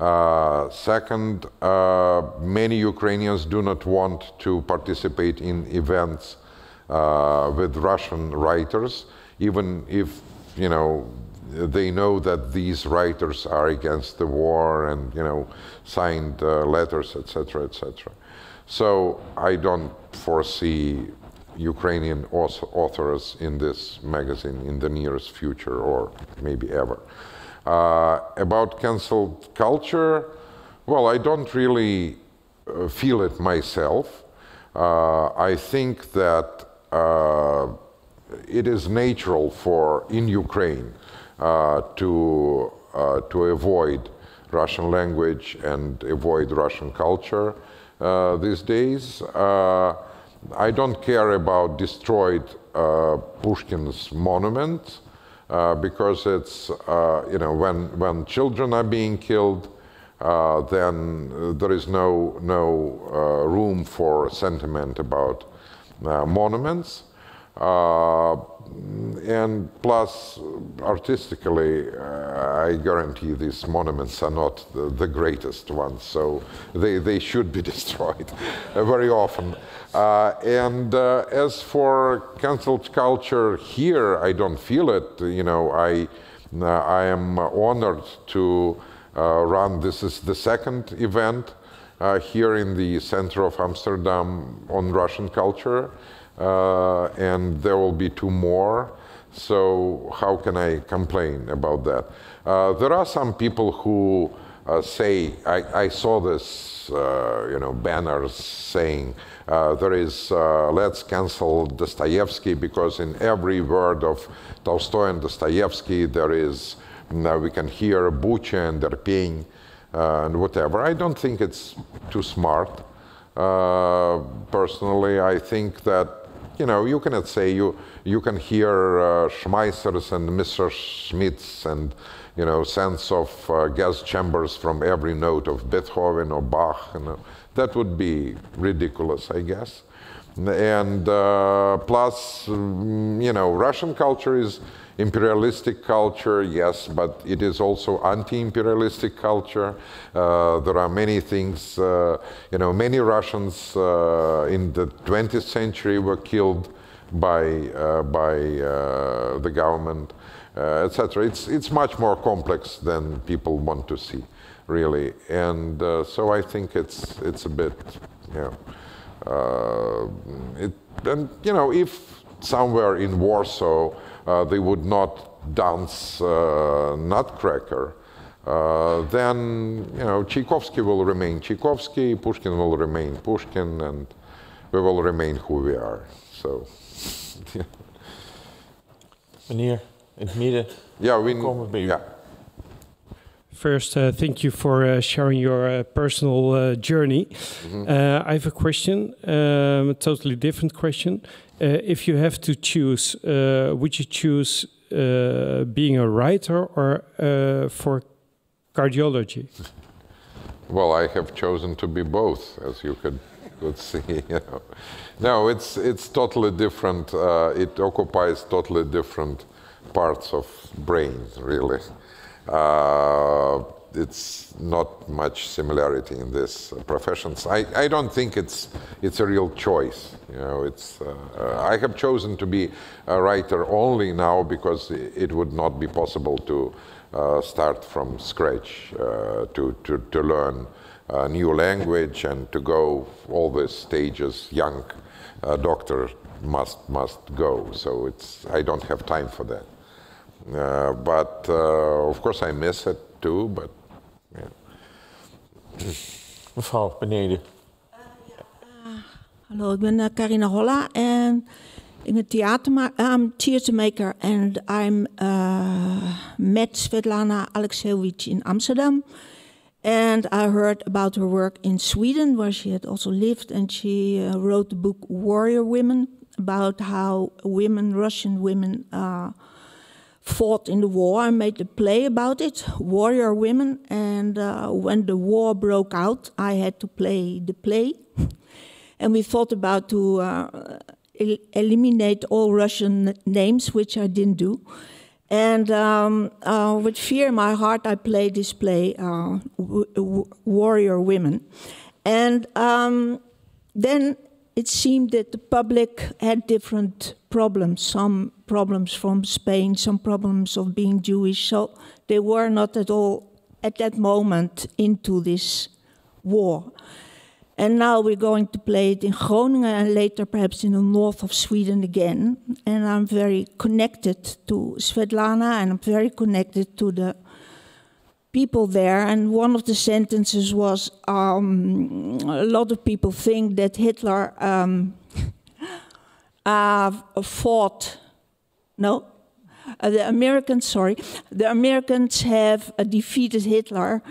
Uh, second, uh, many Ukrainians do not want to participate in events uh, with Russian writers, even if you know they know that these writers are against the war and you know signed uh, letters, etc., etc. So I don't foresee Ukrainian authors in this magazine in the nearest future or maybe ever. Uh, about cancelled culture, well, I don't really uh, feel it myself. Uh, I think that uh, it is natural for in Ukraine uh, to uh, to avoid Russian language and avoid Russian culture these days. I don't care about destroyed Pushkin's monument because it's you know when when children are being killed. Uh, then there is no no uh, room for sentiment about uh, monuments. Uh, and plus, artistically, uh, I guarantee these monuments are not the, the, greatest ones, so they, they should be [laughs] destroyed very often. Uh, and uh, as for cancelled culture here, I don't feel it. You know, I, uh, I am honored to uh, run, this is the second event here in the center of Amsterdam on Russian culture. Uh, and there will be two more. So how can I complain about that? Uh, there are some people who uh, say, I, I, saw this, uh, you know, banners saying uh, there is, uh, let's cancel Dostoevsky because in every word of Tolstoy and Dostoevsky there is, Now we can hear Bucha and Irpin and whatever. I don't think it's too smart. personally, I think that you know, you cannot say you you can hear uh, Schmeissers and Messerschmitts and you know sense of uh, gas chambers from every note of Beethoven or Bach. You know. That would be ridiculous, I guess. And uh, plus, mm, you know, Russian culture is imperialistic culture, yes, but it is also anti-imperialistic culture. Uh, there are many things, uh, you know, many Russians uh, in the 20th century were killed by, uh, by the government, uh, etc. It's, it's much more complex than people want to see, really. And so I think it's, it's a bit, you know, it, and, you know, if somewhere in Warsaw, uh, they would not dance uh, Nutcracker, uh, then you know Tchaikovsky will remain Tchaikovsky, Pushkin will remain Pushkin, and we will remain who we are. So, [laughs] yeah. Meneer, in het midden. Ja, we komen bij. Yeah. First, uh, thank you for uh, sharing your uh, personal journey. Mm -hmm. I have a question, um, a totally different question. Uh, if you have to choose, uh, would you choose uh, being a writer or for cardiology? [laughs] Well, I have chosen to be both, as you could, could see. [laughs] You know. No, it's it's totally different. it occupies totally different parts of brain, really. Uh, it's not much similarity in these professions. I, I don't think it's it's a real choice. You know, it's uh, I have chosen to be a writer only now because it would not be possible to uh, start from scratch uh, to, to to learn a new language and to go all the stages young uh, doctor must must go. So it's I don't have time for that. Uh, but uh, of course I miss it too. But Mevrouw, beneden. Uh, ja, uh, hallo, ik ben uh, Carina Holla en ik ben theaterma um, theatermaker and I'm met Svetlana Alexievich in Amsterdam. And I heard about her work in Sweden, where she had also lived, and she uh, wrote the book Warrior Women about how women, Russian women, uh, fought in the war. I made a play about it, Warrior Women. And uh, when the war broke out, I had to play the play. [laughs] and we thought about to uh, el eliminate all Russian names, which I didn't do. And um, uh, with fear in my heart, I played this play, uh, Warrior Women. And um, then it seemed that the public had different problems. Some problems from Spain, some problems of being Jewish. So they were not at all at that moment into this war. And now we're going to play it in Groningen and later perhaps in the north of Sweden again. And I'm very connected to Svetlana and I'm very connected to the people there. And one of the sentences was um, a lot of people think that Hitler um, uh, fought, no? Uh, the Americans, sorry, the Americans have uh, defeated Hitler,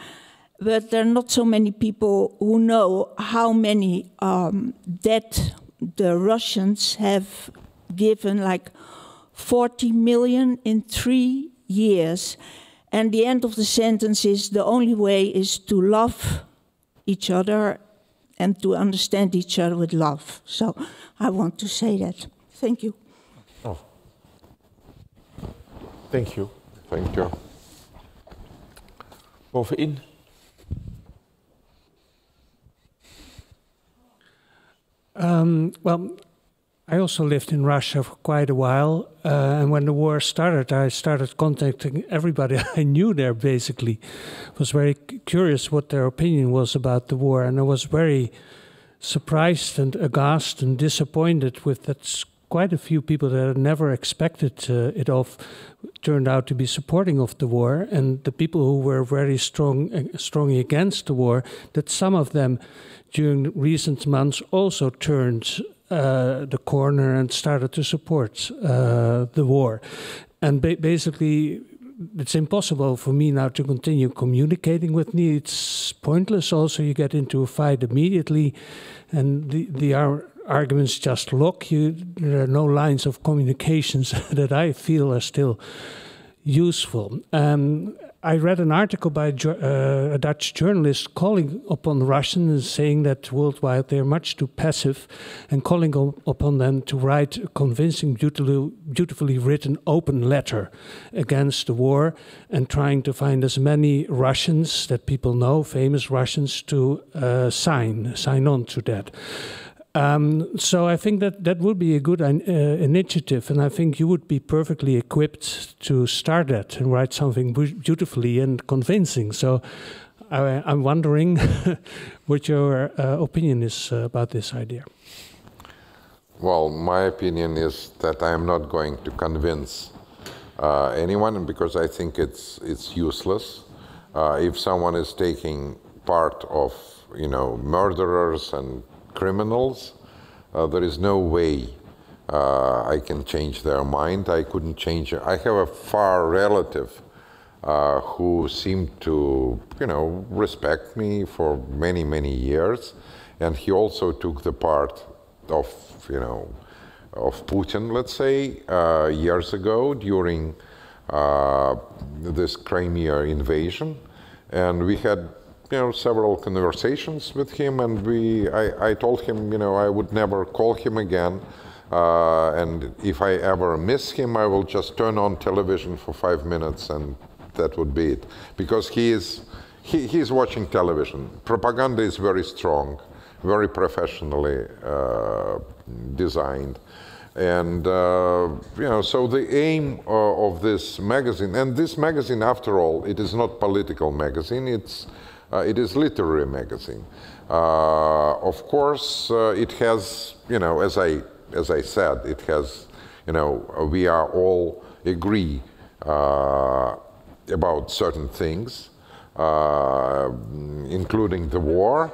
but there are not so many people who know how many um, dead the Russians have given, like 40 million in three years. And the end of the sentence is the only way is to love each other and to understand each other with love. So I want to say that. Thank you. Oh. Thank you. Thank you. Bovenin. Um, well, I also lived in Russia for quite a while, uh, and when the war started, I started contacting everybody [laughs] I knew there. Basically, was very curious what their opinion was about the war, and I was very surprised and aghast and disappointed with that. Quite a few people that had never expected uh, it of turned out to be supporting of the war, and the people who were very strong, uh, strongly against the war. That some of them during recent months also turned uh, the corner and started to support uh, the war. And ba basically, it's impossible for me now to continue communicating with me. It's pointless. Also, you get into a fight immediately, and the the ar arguments just lock you. There are no lines of communications [laughs] that I feel are still useful. Um, I read an article by uh, a Dutch journalist calling upon the Russians and saying that worldwide they are much too passive and calling upon them to write a convincing, beautifully, beautifully written open letter against the war and trying to find as many Russians that people know, famous Russians, to uh, sign, sign on to that. Um, so I think that that would be a good uh, initiative, and I think you would be perfectly equipped to start that and write something beautifully and convincing. So I, am wondering [laughs] what your uh, opinion is uh, about this idea. Well, my opinion is that I am not going to convince uh, anyone because I think it's it's useless. Uh, if someone is taking part of you know murderers and criminals, uh, there is no way uh, I can change their mind. I couldn't change it. I have a far relative uh, who seemed to, you know, respect me for many, many years, and he also took the part of, you know, of Putin, let's say, uh, years ago during uh, this Crimea invasion, and we had you know, several conversations with him, and we, I, I told him, you know, I would never call him again, uh, and if I ever miss him, I will just turn on television for five minutes, and that would be it, because he is, he, he's watching television. Propaganda is very strong, very professionally uh, designed. And, uh, you know, so the aim uh, of this magazine, and this magazine, after all, it is not political magazine, it's it is literary magazine. Uh, of course, uh, it has, you know, as I as I said, it has, you know, we are all agree about certain things, including the war.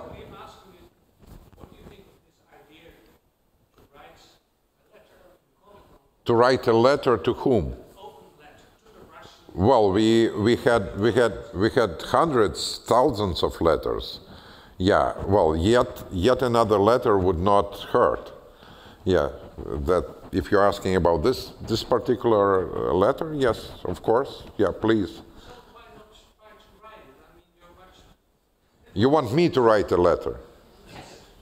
To write a letter to whom? Well, we, we, had, we, had, we had hundreds, thousands of letters. Yeah, well, yet, yet another letter would not hurt. Yeah, that if you're asking about this, this particular uh, letter, yes, of course. Yeah, please. You want me to write a letter?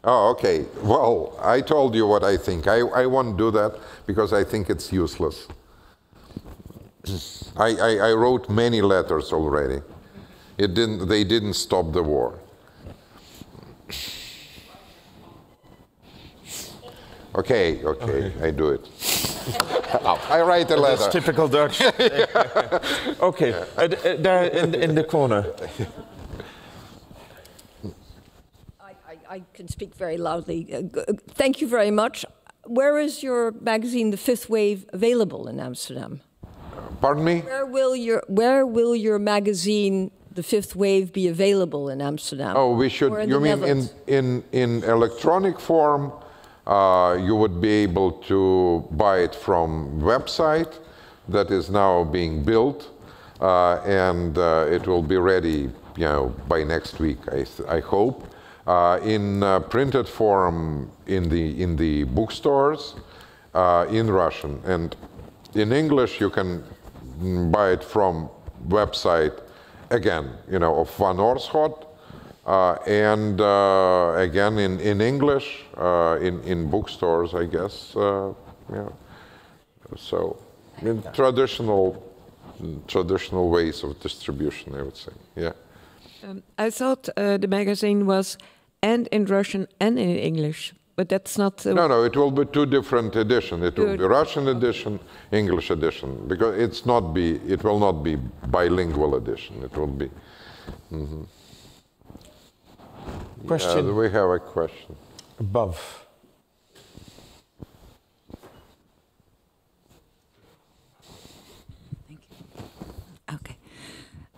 Oh, okay. Well, I told you what I think. I, I won't do that because I think it's useless. I, I, I, wrote many letters already. It didn't, they didn't stop the war. Okay, okay, okay. I do it. I write a letter. That's typical Dutch. [laughs] okay, uh, uh, there in, in the corner. I, I can speak very loudly. Uh, thank you very much. Where is your magazine, The Fifth Wave, available in Amsterdam? Pardon me? Where will your Where will your magazine, The Fifth Wave, be available in Amsterdam? Oh, we should. You mean in in in electronic form? Uh, you would be able to buy it from website that is now being built, uh, and uh, it will be ready, you know, by next week. I, I hope. Uh, in uh, printed form in the in the bookstores uh, in Russian and in English you can buy it from website again you know of Van Oorschot uh, and uh, again in in English uh, in in bookstores I guess yeah so in traditional traditional ways of distribution I would say yeah. Um, I thought uh, the magazine was and in Russian and in English, but that's not. Uh, no, no, it will be two different editions. It will be Russian edition, English edition, because it's not be. It will not be bilingual edition. It will be. Mm -hmm. Question. Yeah, we have a question above.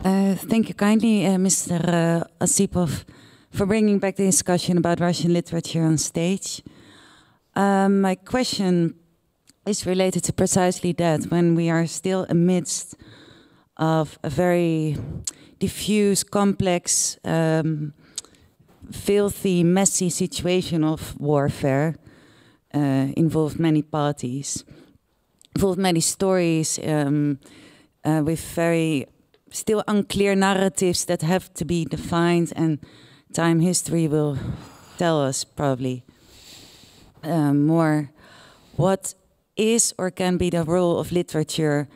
Uh, thank you kindly, uh, Mr. Uh, Osipov, for bringing back the discussion about Russian literature on stage. Um, my question is related to precisely that, when we are still amidst of a very diffuse, complex, um, filthy, messy situation of warfare, uh, involved many parties, involved many stories um, uh, with very still unclear narratives that have to be defined, and time history will tell us probably uh, more what is or can be the role of literature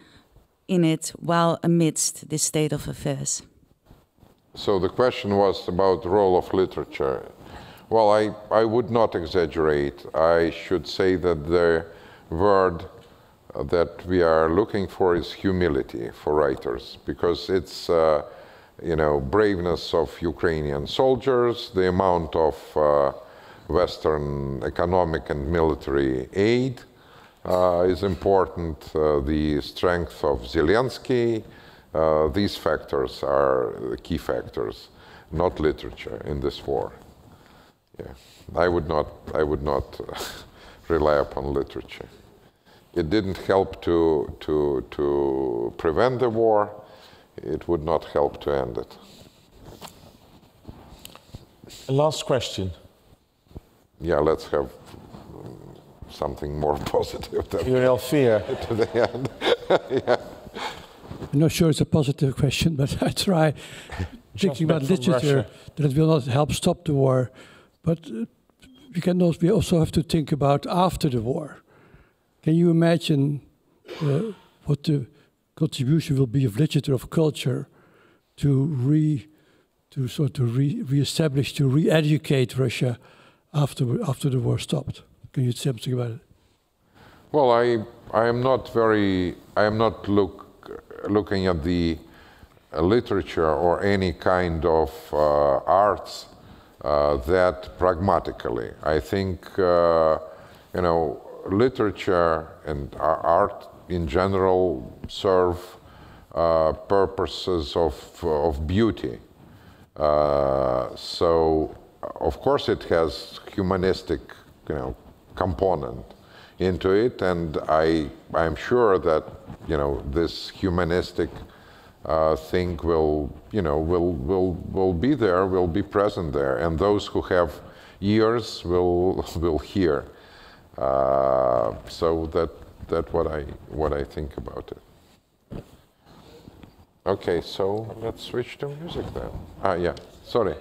in it while amidst this state of affairs. So the question was about the role of literature. Well, I, I would not exaggerate. I should say that the word that we are looking for is humility for writers because it's uh, you know braveness of Ukrainian soldiers, the amount of uh, Western economic and military aid uh, is important, uh, the strength of Zelensky. Uh, these factors are the key factors, not literature in this war. Yeah, I would not. I would not [laughs] rely upon literature it didn't help to, to, to prevent the war, it would not help to end it. Last question. Yeah, let's have something more [laughs] positive than Uriel [laughs] Fear. to the end. [laughs] yeah. I'm not sure it's a positive question, but I try thinking about literature that it will not help stop the war. But uh, we can also, we also have to think about after the war. Can you imagine uh, what the contribution will be of literature, of culture, to re, to sort of re, re-establish, to re-educate Russia after after the war stopped? Can you say something about it? Well, I I am not very I am not look looking at the literature or any kind of uh, arts uh, that pragmatically. I think uh, you know literature and art in general serve uh, purposes of, of beauty. Uh, so, of course, it has humanistic, you know, component into it, and I, I'm sure that you know this humanistic uh, thing will, you know, will will will be there, will be present there, and those who have ears will [laughs] will hear. Uh, so that that's what I what I think about it. Okay, so let's switch to music then. Ah, yeah. Sorry.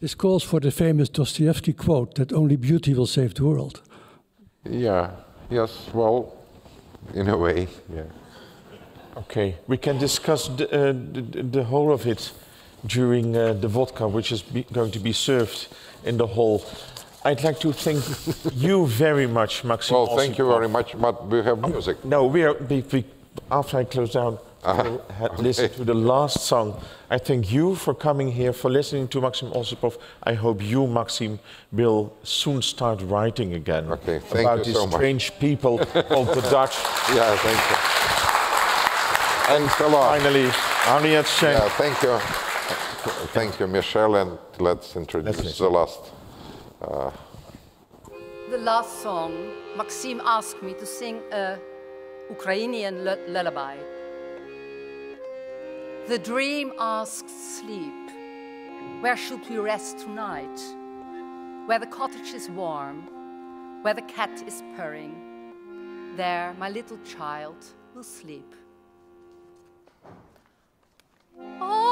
This calls for the famous Dostoevsky quote that only beauty will save the world. Yeah. Yes. Well, in a way. Yeah. Okay. We can discuss the, uh, the, the whole of it during uh, the vodka, which is going to be served in the hall. I'd like to thank you very much, Maxim. Well, thank you very much, but we have music. No, we are, we, we, after I close down, uh had listened to the last song. I thank you for coming here, for listening to Maxim Osipov. I hope you, Maxim, will soon start writing again okay, thank about you these so much. strange people of the Dutch. [laughs] Yeah, thank you. And hello. finally, Schenk. Yeah, thank you. Thank you, Michel, and let's introduce let's the last. Uh, the last song, Maxim asked me to sing a Ukrainian lullaby. The dream asks sleep. Where should we rest tonight? Where the cottage is warm, where the cat is purring. There, my little child will sleep. I